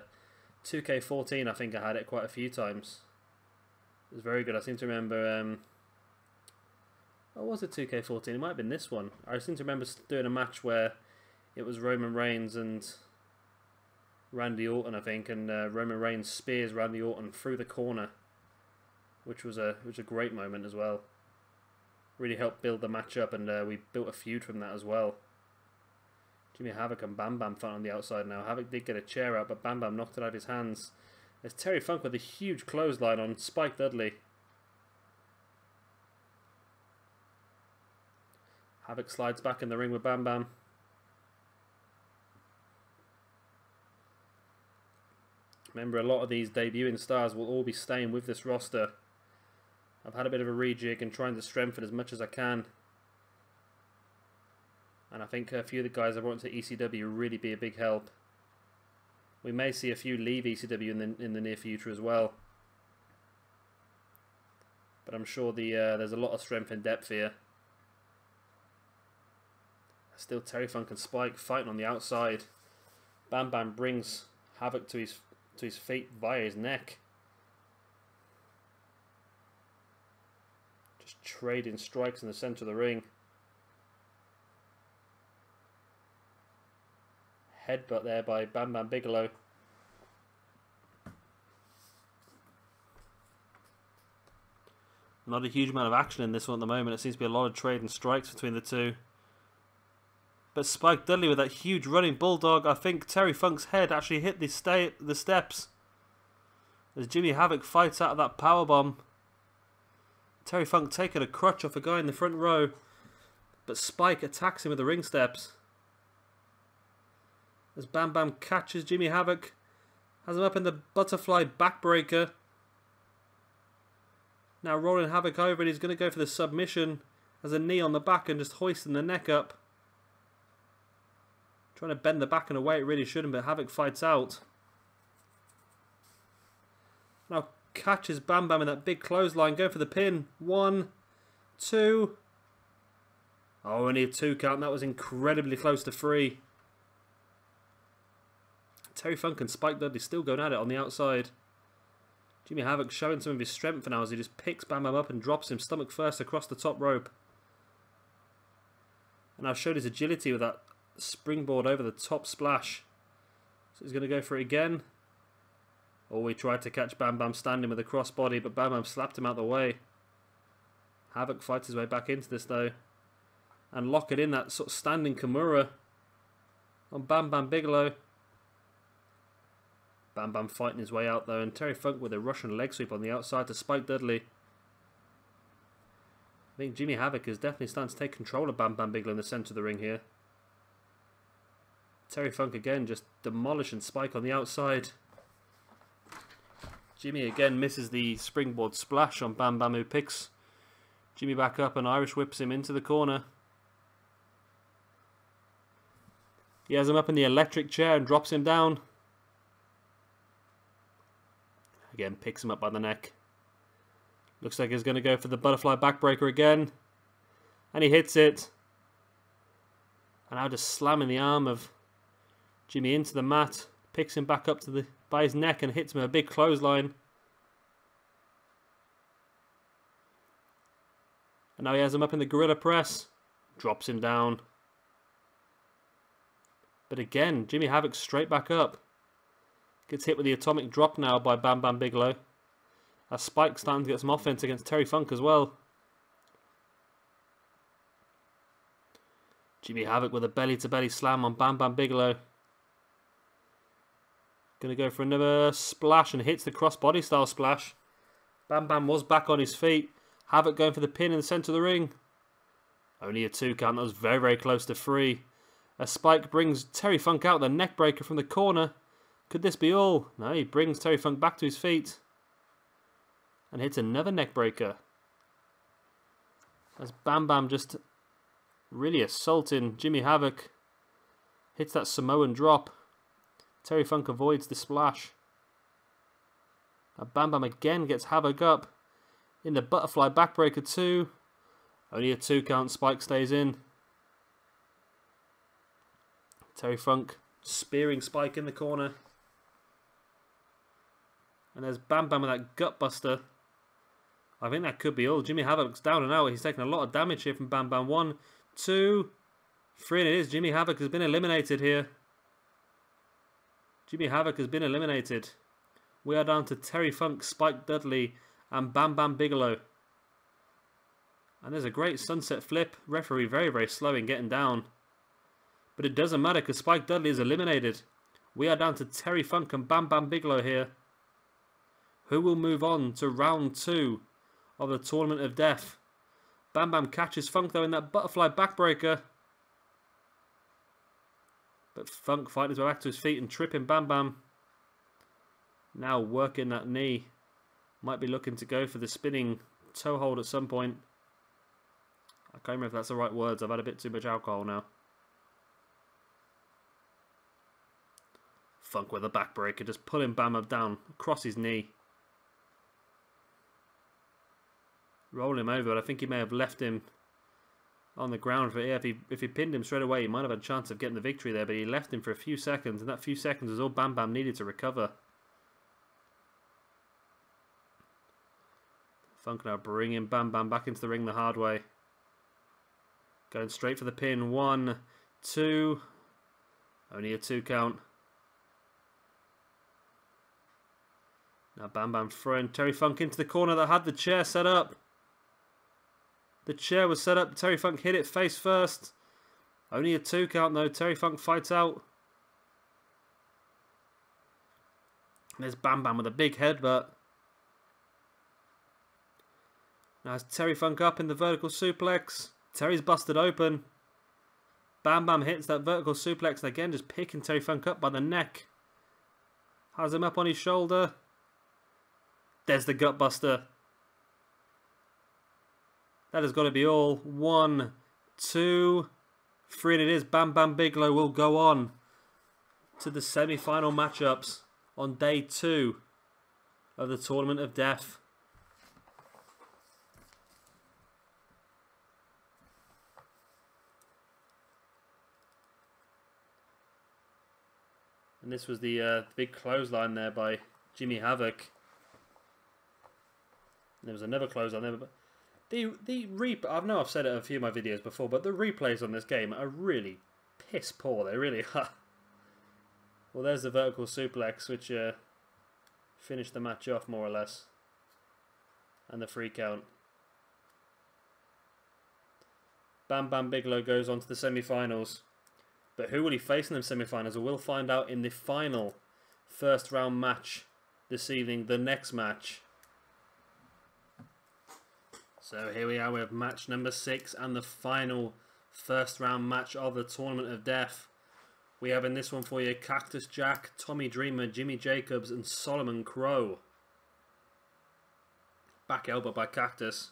2K14, I think I had it quite a few times. It was very good. I seem to remember... Um, what was it 2K14? It might have been this one. I seem to remember doing a match where it was Roman Reigns and Randy Orton, I think, and uh, Roman Reigns spears Randy Orton through the corner, which was a which was a great moment as well. Really helped build the match up, and uh, we built a feud from that as well. Jimmy Havoc and Bam Bam fight on the outside now. Havoc did get a chair out, but Bam Bam knocked it out of his hands. There's Terry Funk with a huge clothesline on Spike Dudley. Havoc slides back in the ring with Bam Bam. Remember, a lot of these debuting stars will all be staying with this roster. I've had a bit of a rejig and trying to strengthen as much as I can. And I think a few of the guys I brought into ECW really be a big help. We may see a few leave ECW in the in the near future as well. But I'm sure the uh, there's a lot of strength and depth here. Still Terry Funk and Spike fighting on the outside. Bam Bam brings Havoc to his to his feet via his neck. Just trading strikes in the centre of the ring. Headbutt there by Bam Bam Bigelow. Not a huge amount of action in this one at the moment. It seems to be a lot of trading strikes between the two. But Spike Dudley with that huge running bulldog, I think Terry Funk's head actually hit the, sta the steps. As Jimmy Havoc fights out of that power bomb. Terry Funk taking a crutch off a guy in the front row. But Spike attacks him with the ring steps. As Bam Bam catches Jimmy Havoc. Has him up in the butterfly backbreaker. Now rolling Havoc over and he's going to go for the submission. Has a knee on the back and just hoisting the neck up. Trying to bend the back in a way it really shouldn't, but Havoc fights out. Now catches Bam Bam in that big clothesline, going for the pin. One, two. Oh, only a two count. That was incredibly close to three. Terry Funk and Spike Dudley still going at it on the outside. Jimmy Havoc showing some of his strength for now as he just picks Bam Bam up and drops him stomach first across the top rope. And I've showed his agility with that springboard over the top splash. So he's going to go for it again. He tried to catch Bam Bam standing with a crossbody, but Bam Bam slapped him out the way. Havoc fights his way back into this though. And lock it in that sort of standing Kimura on Bam Bam Bigelow. Bam Bam fighting his way out though, and Terry Funk with a Russian leg sweep on the outside to Spike Dudley. I think Jimmy Havoc is definitely starting to take control of Bam Bam Bigelow in the centre of the ring here. Terry Funk again just demolishing Spike on the outside. Jimmy again misses the springboard splash on Bam Bam who picks Jimmy back up and Irish whips him into the corner. He has him up in the electric chair and drops him down. Again, picks him up by the neck. Looks like he's going to go for the butterfly backbreaker again. And he hits it. And now just slamming the arm of Jimmy into the mat, picks him back up to the by his neck and hits him a big clothesline. And now he has him up in the gorilla press, drops him down. But again, Jimmy Havoc straight back up. Gets hit with the atomic drop now by Bam Bam Bigelow. As Spike starting to get some offense against Terry Funk as well. Jimmy Havoc with a belly to belly slam on Bam Bam Bigelow. Going to go for another splash and hits the crossbody style splash. Bam Bam was back on his feet. Havoc going for the pin in the centre of the ring. Only a two count. That was very, very close to three. A spike brings Terry Funk out the neck breaker from the corner. Could this be all? No, he brings Terry Funk back to his feet. And hits another neck breaker. As Bam Bam just really assaulting Jimmy Havoc. Hits that Samoan drop. Terry Funk avoids the splash. Now Bam Bam again gets Havoc up. In the butterfly backbreaker too. Only a two count spike stays in. Terry Funk spearing Spike in the corner. And there's Bam Bam with that gut buster. I think that could be all. Jimmy Havoc's down and out. He's taking a lot of damage here from Bam Bam. One, two, three, and it is. Jimmy Havoc has been eliminated here. Jimmy Havoc has been eliminated. We are down to Terry Funk, Spike Dudley, and Bam Bam Bigelow. And there's a great sunset flip. Referee very, very slow in getting down. But it doesn't matter because Spike Dudley is eliminated. We are down to Terry Funk and Bam Bam Bigelow here. Who will move on to round two of the Tournament of Death? Bam Bam catches Funk though in that butterfly backbreaker. But Funk fighting his way back to his feet and tripping Bam Bam. Now working that knee. Might be looking to go for the spinning toe hold at some point. I can't remember if that's the right words. I've had a bit too much alcohol now. Funk with a backbreaker, just pulling Bam up down across his knee. Roll him over, but I think he may have left him on the ground. For, yeah, if he if he pinned him straight away, he might have had a chance of getting the victory there, but he left him for a few seconds, and that few seconds is all Bam Bam needed to recover. Funk now bringing Bam Bam back into the ring the hard way. Going straight for the pin. One, two. Only a two count. Now Bam Bam throwing Terry Funk into the corner that had the chair set up. The chair was set up. Terry Funk hit it face first. Only a two count though. Terry Funk fights out. There's Bam Bam with a big headbutt. Now it's Terry Funk up in the vertical suplex. Terry's busted open. Bam Bam hits that vertical suplex again just picking Terry Funk up by the neck. Has him up on his shoulder. There's the gutbuster. That has got to be all. One, two, three, and it is. Bam Bam Bigelow will go on to the semi-final matchups on day two of the Tournament of Death. And this was the uh, big clothesline there by Jimmy Havoc. There was another clothesline there, but the the re I know I've said it in a few of my videos before, but the replays on this game are really piss poor. They really are. Well, there's the vertical suplex, which uh, finished the match off more or less, and the free count. Bam Bam Bigelow goes on to the semi-finals. But who will he face in the semi-finals? We'll find out in the final first round match this evening, the next match. So here we are with match number six and the final first round match of the Tournament of Death. We have in this one for you Cactus Jack, Tommy Dreamer, Jimmy Jacobs and Solomon Crowe. Back elbow by Cactus.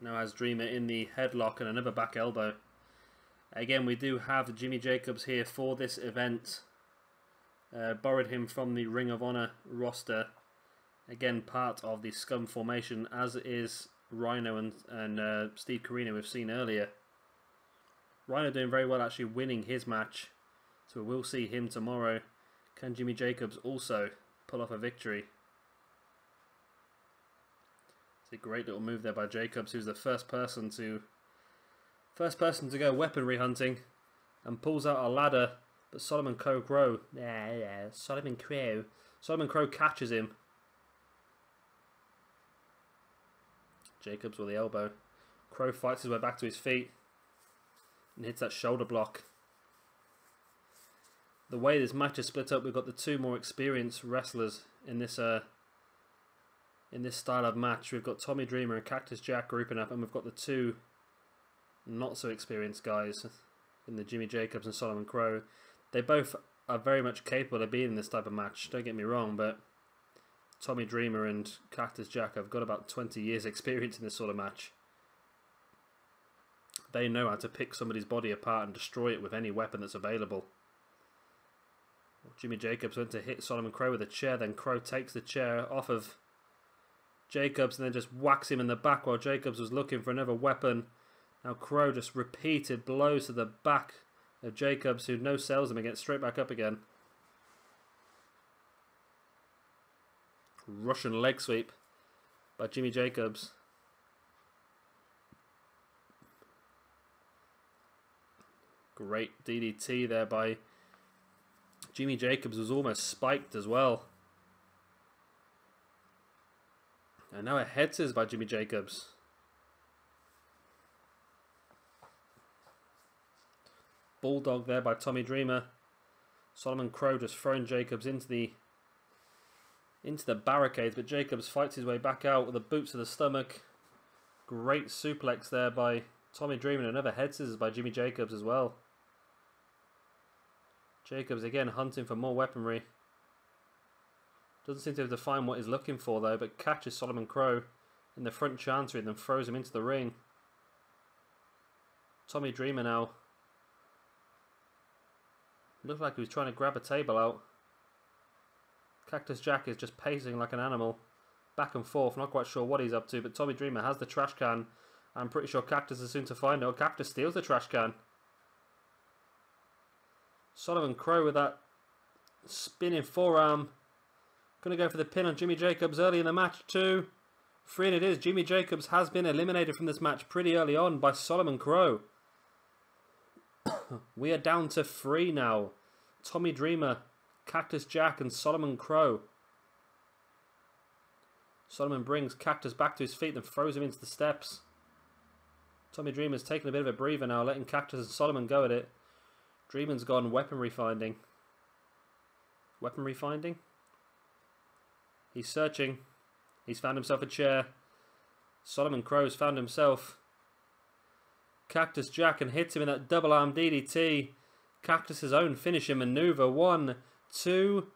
Now has Dreamer in the headlock and another back elbow. Again, we do have Jimmy Jacobs here for this event. Uh, borrowed him from the Ring of Honor roster Again, part of the scum formation, as is Rhino and, and uh, Steve Corino we've seen earlier. Rhino doing very well, actually winning his match. So we'll see him tomorrow. Can Jimmy Jacobs also pull off a victory? It's a great little move there by Jacobs, who's the first person to first person to go weaponry hunting and pulls out a ladder. But Solomon Crowe, yeah, yeah, Solomon Crowe, Solomon Crowe catches him Jacobs with the elbow. Crowe fights his way back to his feet and hits that shoulder block. The way this match is split up, we've got the two more experienced wrestlers in this uh, in this style of match. We've got Tommy Dreamer and Cactus Jack grouping up, and we've got the two not so experienced guys in the Jimmy Jacobs and Solomon Crowe. They both are very much capable of being in this type of match. Don't get me wrong, but Tommy Dreamer and Cactus Jack have got about 20 years experience in this sort of match. They know how to pick somebody's body apart and destroy it with any weapon that's available. Jimmy Jacobs went to hit Solomon Crowe with a chair, then Crowe takes the chair off of Jacobs and then just whacks him in the back while Jacobs was looking for another weapon. Now Crowe just repeated blows to the back of Jacobs, who no sells him and gets straight back up again. Russian leg sweep by Jimmy Jacobs. Great DDT there by Jimmy Jacobs was almost spiked as well. And now a head scissors by Jimmy Jacobs. Bulldog there by Tommy Dreamer. Solomon Crowe just throwing Jacobs into the into the barricades, but Jacobs fights his way back out with the boots to the stomach. Great suplex there by Tommy Dreamer, another head scissors by Jimmy Jacobs as well. Jacobs again hunting for more weaponry. Doesn't seem to have defined what he's looking for though, but catches Solomon Crowe in the front chancery and then throws him into the ring. Tommy Dreamer now. Looked like he was trying to grab a table out. Cactus Jack is just pacing like an animal. Back and forth, not quite sure what he's up to, but Tommy Dreamer has the trash can. I'm pretty sure Cactus is soon to find it. Cactus steals the trash can. Solomon Crowe with that spinning forearm. Going to go for the pin on Jimmy Jacobs early in the match too. Three and it is. Jimmy Jacobs has been eliminated from this match pretty early on by Solomon Crowe. we are down to three now. Tommy Dreamer, Cactus Jack and Solomon Crowe. Solomon brings Cactus back to his feet and throws him into the steps. Tommy Dreamer's taking a bit of a breather now, letting Cactus and Solomon go at it. Dreamer's gone weaponry finding. Weaponry finding? He's searching. He's found himself a chair. Solomon Crowe's found himself. Cactus Jack and hits him in that double arm DDT. Cactus's own finishing maneuver. One, two.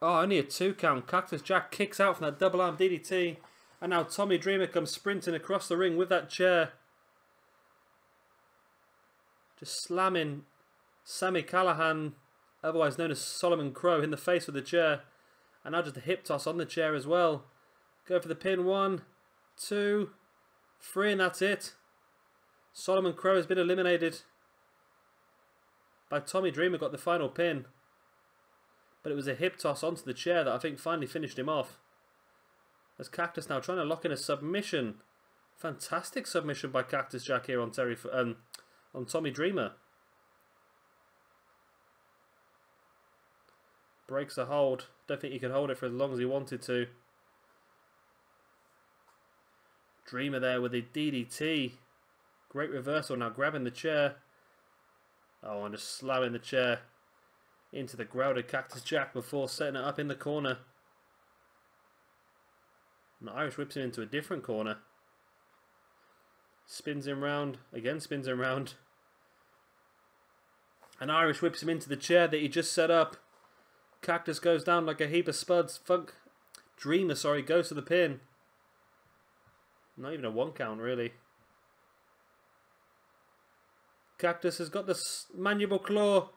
Oh, only a two count. Cactus Jack kicks out from that double arm DDT. And now Tommy Dreamer comes sprinting across the ring with that chair. Just slamming Sami Callihan, otherwise known as Solomon Crowe, in the face with the chair. And now just a hip toss on the chair as well. Go for the pin. One, two, three, and that's it. Solomon Crowe has been eliminated. By Tommy Dreamer got the final pin. But it was a hip toss onto the chair that I think finally finished him off. As Cactus now trying to lock in a submission. Fantastic submission by Cactus Jack here on Terry um, on Tommy Dreamer. Breaks the hold. Don't think he could hold it for as long as he wanted to. Dreamer there with a DDT. Great reversal now grabbing the chair. Oh, and just slamming the chair into the grounded Cactus Jack before setting it up in the corner. And Irish whips him into a different corner. Spins him round. Again spins him round. And Irish whips him into the chair that he just set up. Cactus goes down like a heap of spuds. Funk Dreamer, sorry, goes to the pin. Not even a one count, really. Cactus has got the mandible claw.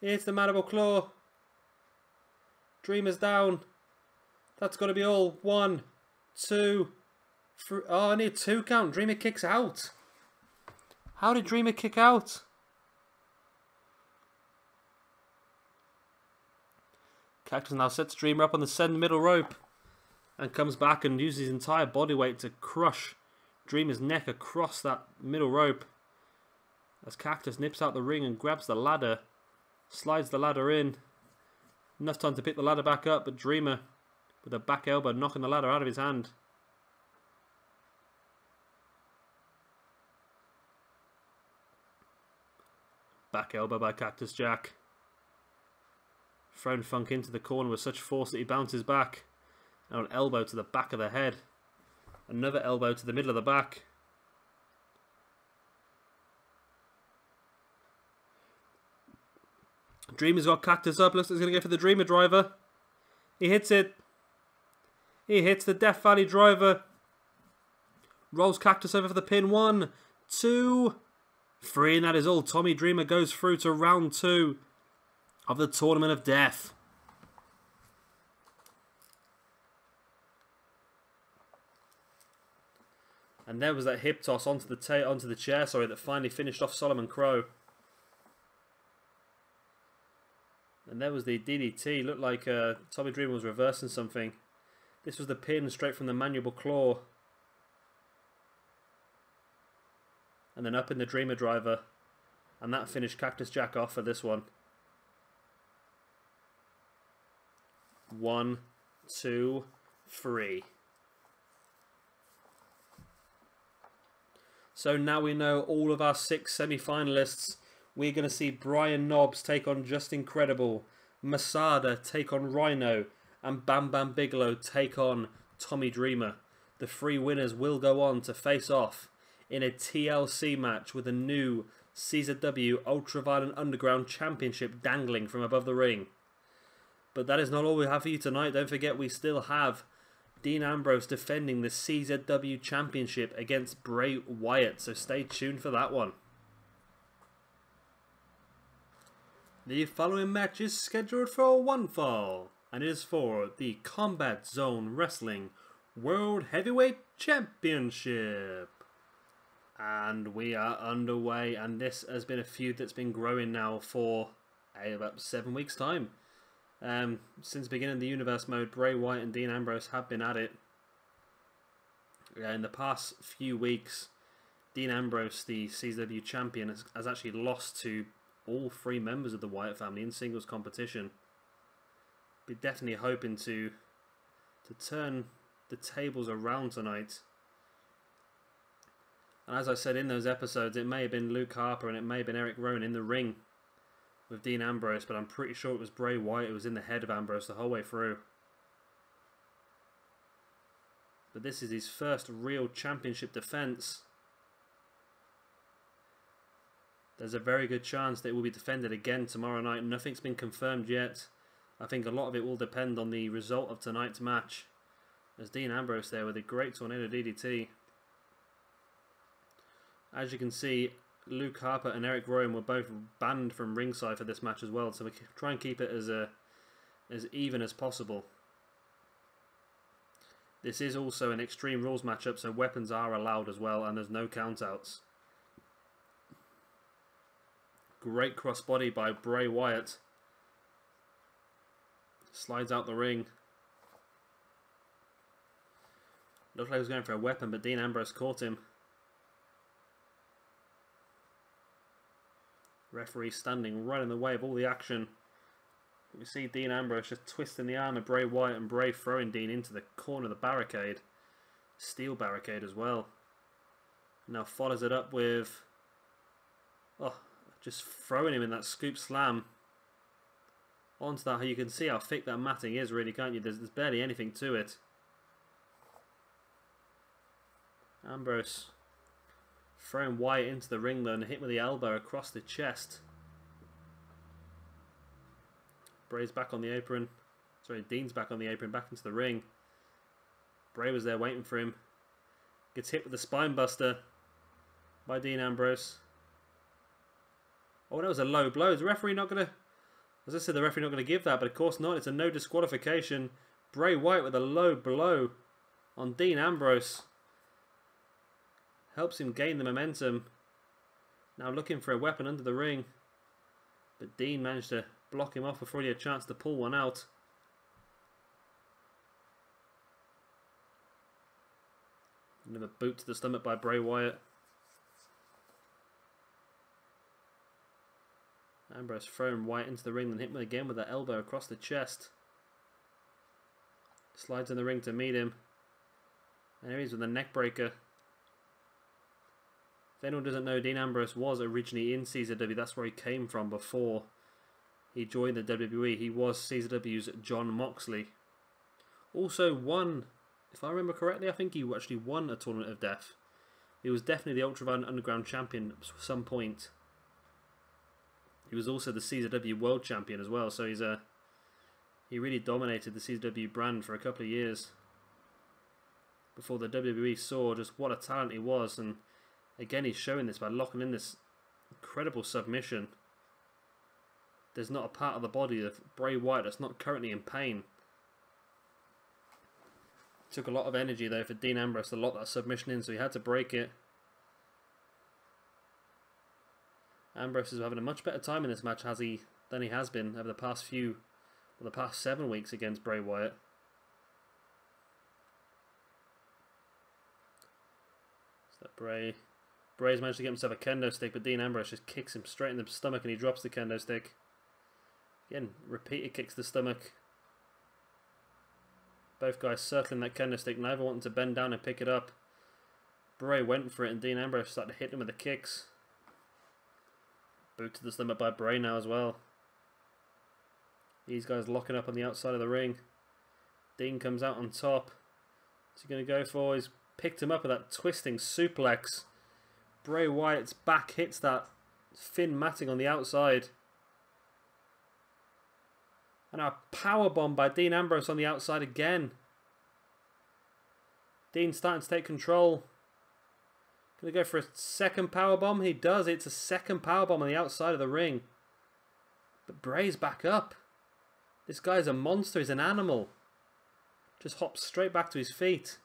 It's the mandible claw. Dreamer's down. That's got to be all. One, two, three. Oh, I need two count. Dreamer kicks out. How did Dreamer kick out? Cactus now sets Dreamer up on the send middle rope and comes back and uses his entire body weight to crush Dreamer's neck across that middle rope. As Cactus nips out the ring and grabs the ladder, slides the ladder in. Enough time to pick the ladder back up, but Dreamer with a back elbow knocking the ladder out of his hand. Back elbow by Cactus Jack. Thrown Funk into the corner with such force that he bounces back. Now an elbow to the back of the head. Another elbow to the middle of the back. Dreamer's got Cactus up. Looks like he's going to go for the Dreamer driver. He hits it. He hits the Death Valley driver. Rolls Cactus over for the pin. One, two, three. And that is all. Tommy Dreamer goes through to round two of the Tournament of Death. And there was that hip toss onto the onto the chair, sorry, that finally finished off Solomon Crowe. And there was the DDT. Looked like uh, Tommy Dreamer was reversing something. This was the pin straight from the mandible claw. And then up in the Dreamer driver. And that finished Cactus Jack off for this one. One, two, three. So now we know all of our six semi-finalists. We're going to see Brian Knobbs take on Justin Credible, Masada take on Rhino, and Bam Bam Bigelow take on Tommy Dreamer. The three winners will go on to face off in a TLC match with a new CZW Ultraviolent Underground Championship dangling from above the ring. But that is not all we have for you tonight. Don't forget, we still have Dean Ambrose defending the CZW Championship against Bray Wyatt. So stay tuned for that one. The following match is scheduled for one fall, and is for the Combat Zone Wrestling World Heavyweight Championship. And we are underway, and this has been a feud that's been growing now for uh, about seven weeks' time. Um, since beginning the universe mode, Bray Wyatt and Dean Ambrose have been at it. Yeah, in the past few weeks, Dean Ambrose, the CZW champion, has, has actually lost to all three members of the Wyatt family in singles competition. Be definitely hoping to to turn the tables around tonight. And as I said in those episodes, it may have been Luke Harper and it may have been Eric Rowan in the ring with Dean Ambrose, but I'm pretty sure it was Bray Wyatt who was in the head of Ambrose the whole way through. But this is his first real championship defence. There's a very good chance that it will be defended again tomorrow night. Nothing's been confirmed yet. I think a lot of it will depend on the result of tonight's match. There's Dean Ambrose there with a great tornado DDT. As you can see, Luke Harper and Eric Rowan were both banned from ringside for this match as well, so we try and keep it as a, as even as possible. This is also an Extreme Rules matchup, so weapons are allowed as well, and there's no countouts. Great crossbody by Bray Wyatt. Slides out the ring. Looked like he was going for a weapon, but Dean Ambrose caught him. Referee standing right in the way of all the action. We see Dean Ambrose just twisting the arm of Bray Wyatt and Bray throwing Dean into the corner of the barricade. Steel barricade as well. Now follows it up with... Oh, just throwing him in that scoop slam. Onto that, you can see how thick that matting is really, can't you? There's, there's barely anything to it. Ambrose throwing Wyatt into the ring though and hit with the elbow across the chest. Bray's back on the apron. Sorry, Dean's back on the apron, back into the ring. Bray was there waiting for him. Gets hit with the spine buster by Dean Ambrose. Oh, that was a low blow. Is the referee not going to... As I said, the referee not going to give that, but of course not. It's a no disqualification. Bray Wyatt with a low blow on Dean Ambrose. Helps him gain the momentum. Now looking for a weapon under the ring. But Dean managed to block him off before he had a chance to pull one out. Another boot to the stomach by Bray Wyatt. Ambrose throwing Wyatt into the ring, then hit him again with that elbow across the chest. Slides in the ring to meet him. And here he is with a neck breaker. If anyone doesn't know, Dean Ambrose was originally in CZW. That's where he came from before he joined the WWE. He was CZW's John Moxley. Also won, if I remember correctly, I think he actually won a Tournament of Death. He was definitely the Ultra Underground Champion at some point. He was also the CZW World Champion as well, so he's a he really dominated the CZW brand for a couple of years before the WWE saw just what a talent he was and Again, he's showing this by locking in this incredible submission. There's not a part of the body of Bray Wyatt that's not currently in pain. took a lot of energy though for Dean Ambrose to lock that submission in, so he had to break it. Ambrose is having a much better time in this match has he than he has been over the past few, well, the past seven weeks against Bray Wyatt. Is that Bray Bray's managed to get himself a kendo stick, but Dean Ambrose just kicks him straight in the stomach and he drops the kendo stick. Again, repeated kicks to the stomach. Both guys circling that kendo stick, neither wanting to bend down and pick it up. Bray went for it and Dean Ambrose started hitting him with the kicks. Boot to the stomach by Bray now as well. These guys locking up on the outside of the ring. Dean comes out on top. What's he going to go for? He's picked him up with that twisting suplex. Bray Wyatt's back hits that thin matting on the outside. And a power bomb by Dean Ambrose on the outside again. Dean starting to take control. Gonna go for a second power bomb. He does. It's a second power bomb on the outside of the ring. But Bray's back up. This guy's a monster. He's an animal. Just hops straight back to his feet.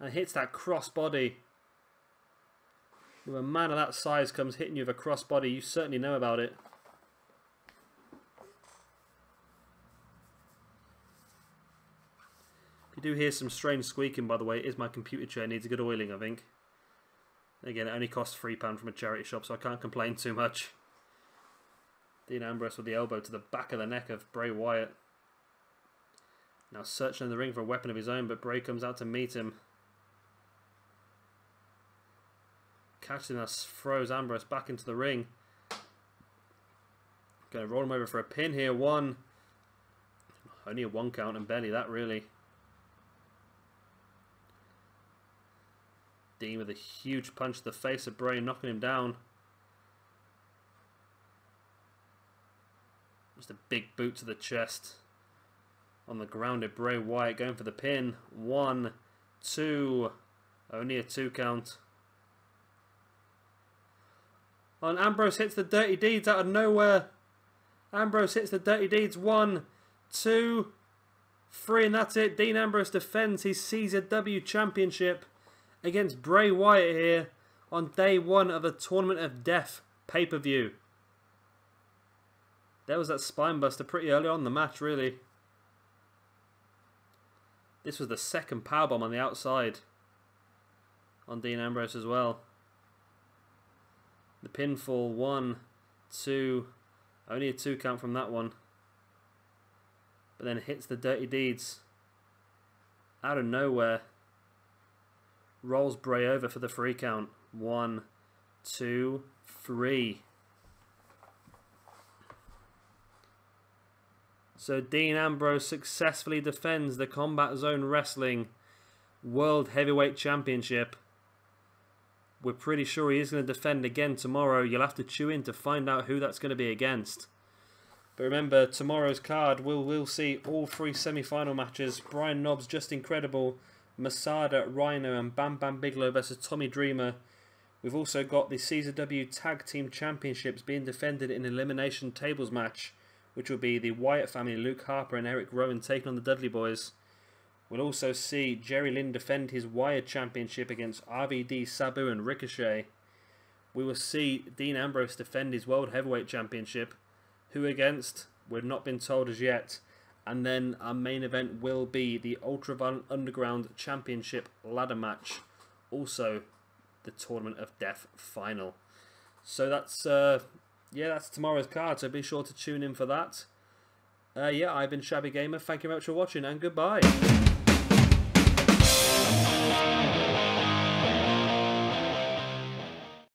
And hits that crossbody. When a man of that size comes hitting you with a crossbody, you certainly know about it. You do hear some strange squeaking, by the way, it is my computer chair. It needs a good oiling, I think. Again, it only costs £3 from a charity shop, so I can't complain too much. Dean Ambrose with the elbow to the back of the neck of Bray Wyatt. Now searching in the ring for a weapon of his own, but Bray comes out to meet him. Catching us, throws Ambrose back into the ring. Going to roll him over for a pin here. One. Only a one count and barely that, really. Dean with a huge punch to the face of Bray, knocking him down. Just a big boot to the chest. On the ground grounded Bray Wyatt going for the pin. One, two. Only a two count. And Ambrose hits the Dirty Deeds out of nowhere. Ambrose hits the Dirty Deeds. One, two, three, and that's it. Dean Ambrose defends his CZW Championship against Bray Wyatt here on day one of the Tournament of Death pay-per-view. There was that spinebuster pretty early on the match, really. This was the second powerbomb on the outside. On Dean Ambrose as well. The pinfall, one, two, only a two count from that one. But then hits the Dirty Deeds. Out of nowhere. Rolls Bray over for the free count. One, two, three. So Dean Ambrose successfully defends the Combat Zone Wrestling World Heavyweight Championship. We're pretty sure he is going to defend again tomorrow. You'll have to tune in to find out who that's going to be against. But remember, tomorrow's card, we'll, we'll see all three semi-final matches. Brian Knobbs, Justin Credible, Masada, Rhino and Bam Bam Bigelow versus Tommy Dreamer. We've also got the CZW Tag Team Championships being defended in Elimination Tables match which will be the Wyatt family, Luke Harper and Eric Rowan taking on the Dudley Boys. We'll also see Jerry Lynn defend his Wyatt Championship against RVD, Sabu and Ricochet. We will see Dean Ambrose defend his World Heavyweight Championship. Who against? We've not been told as yet. And then our main event will be the Ultraviolent Underground Championship ladder match. Also, the Tournament of Death final. So that's uh, yeah, that's tomorrow's card, so be sure to tune in for that. Uh, yeah, I've been Shabby Gamer. Thank you very much for watching, and goodbye.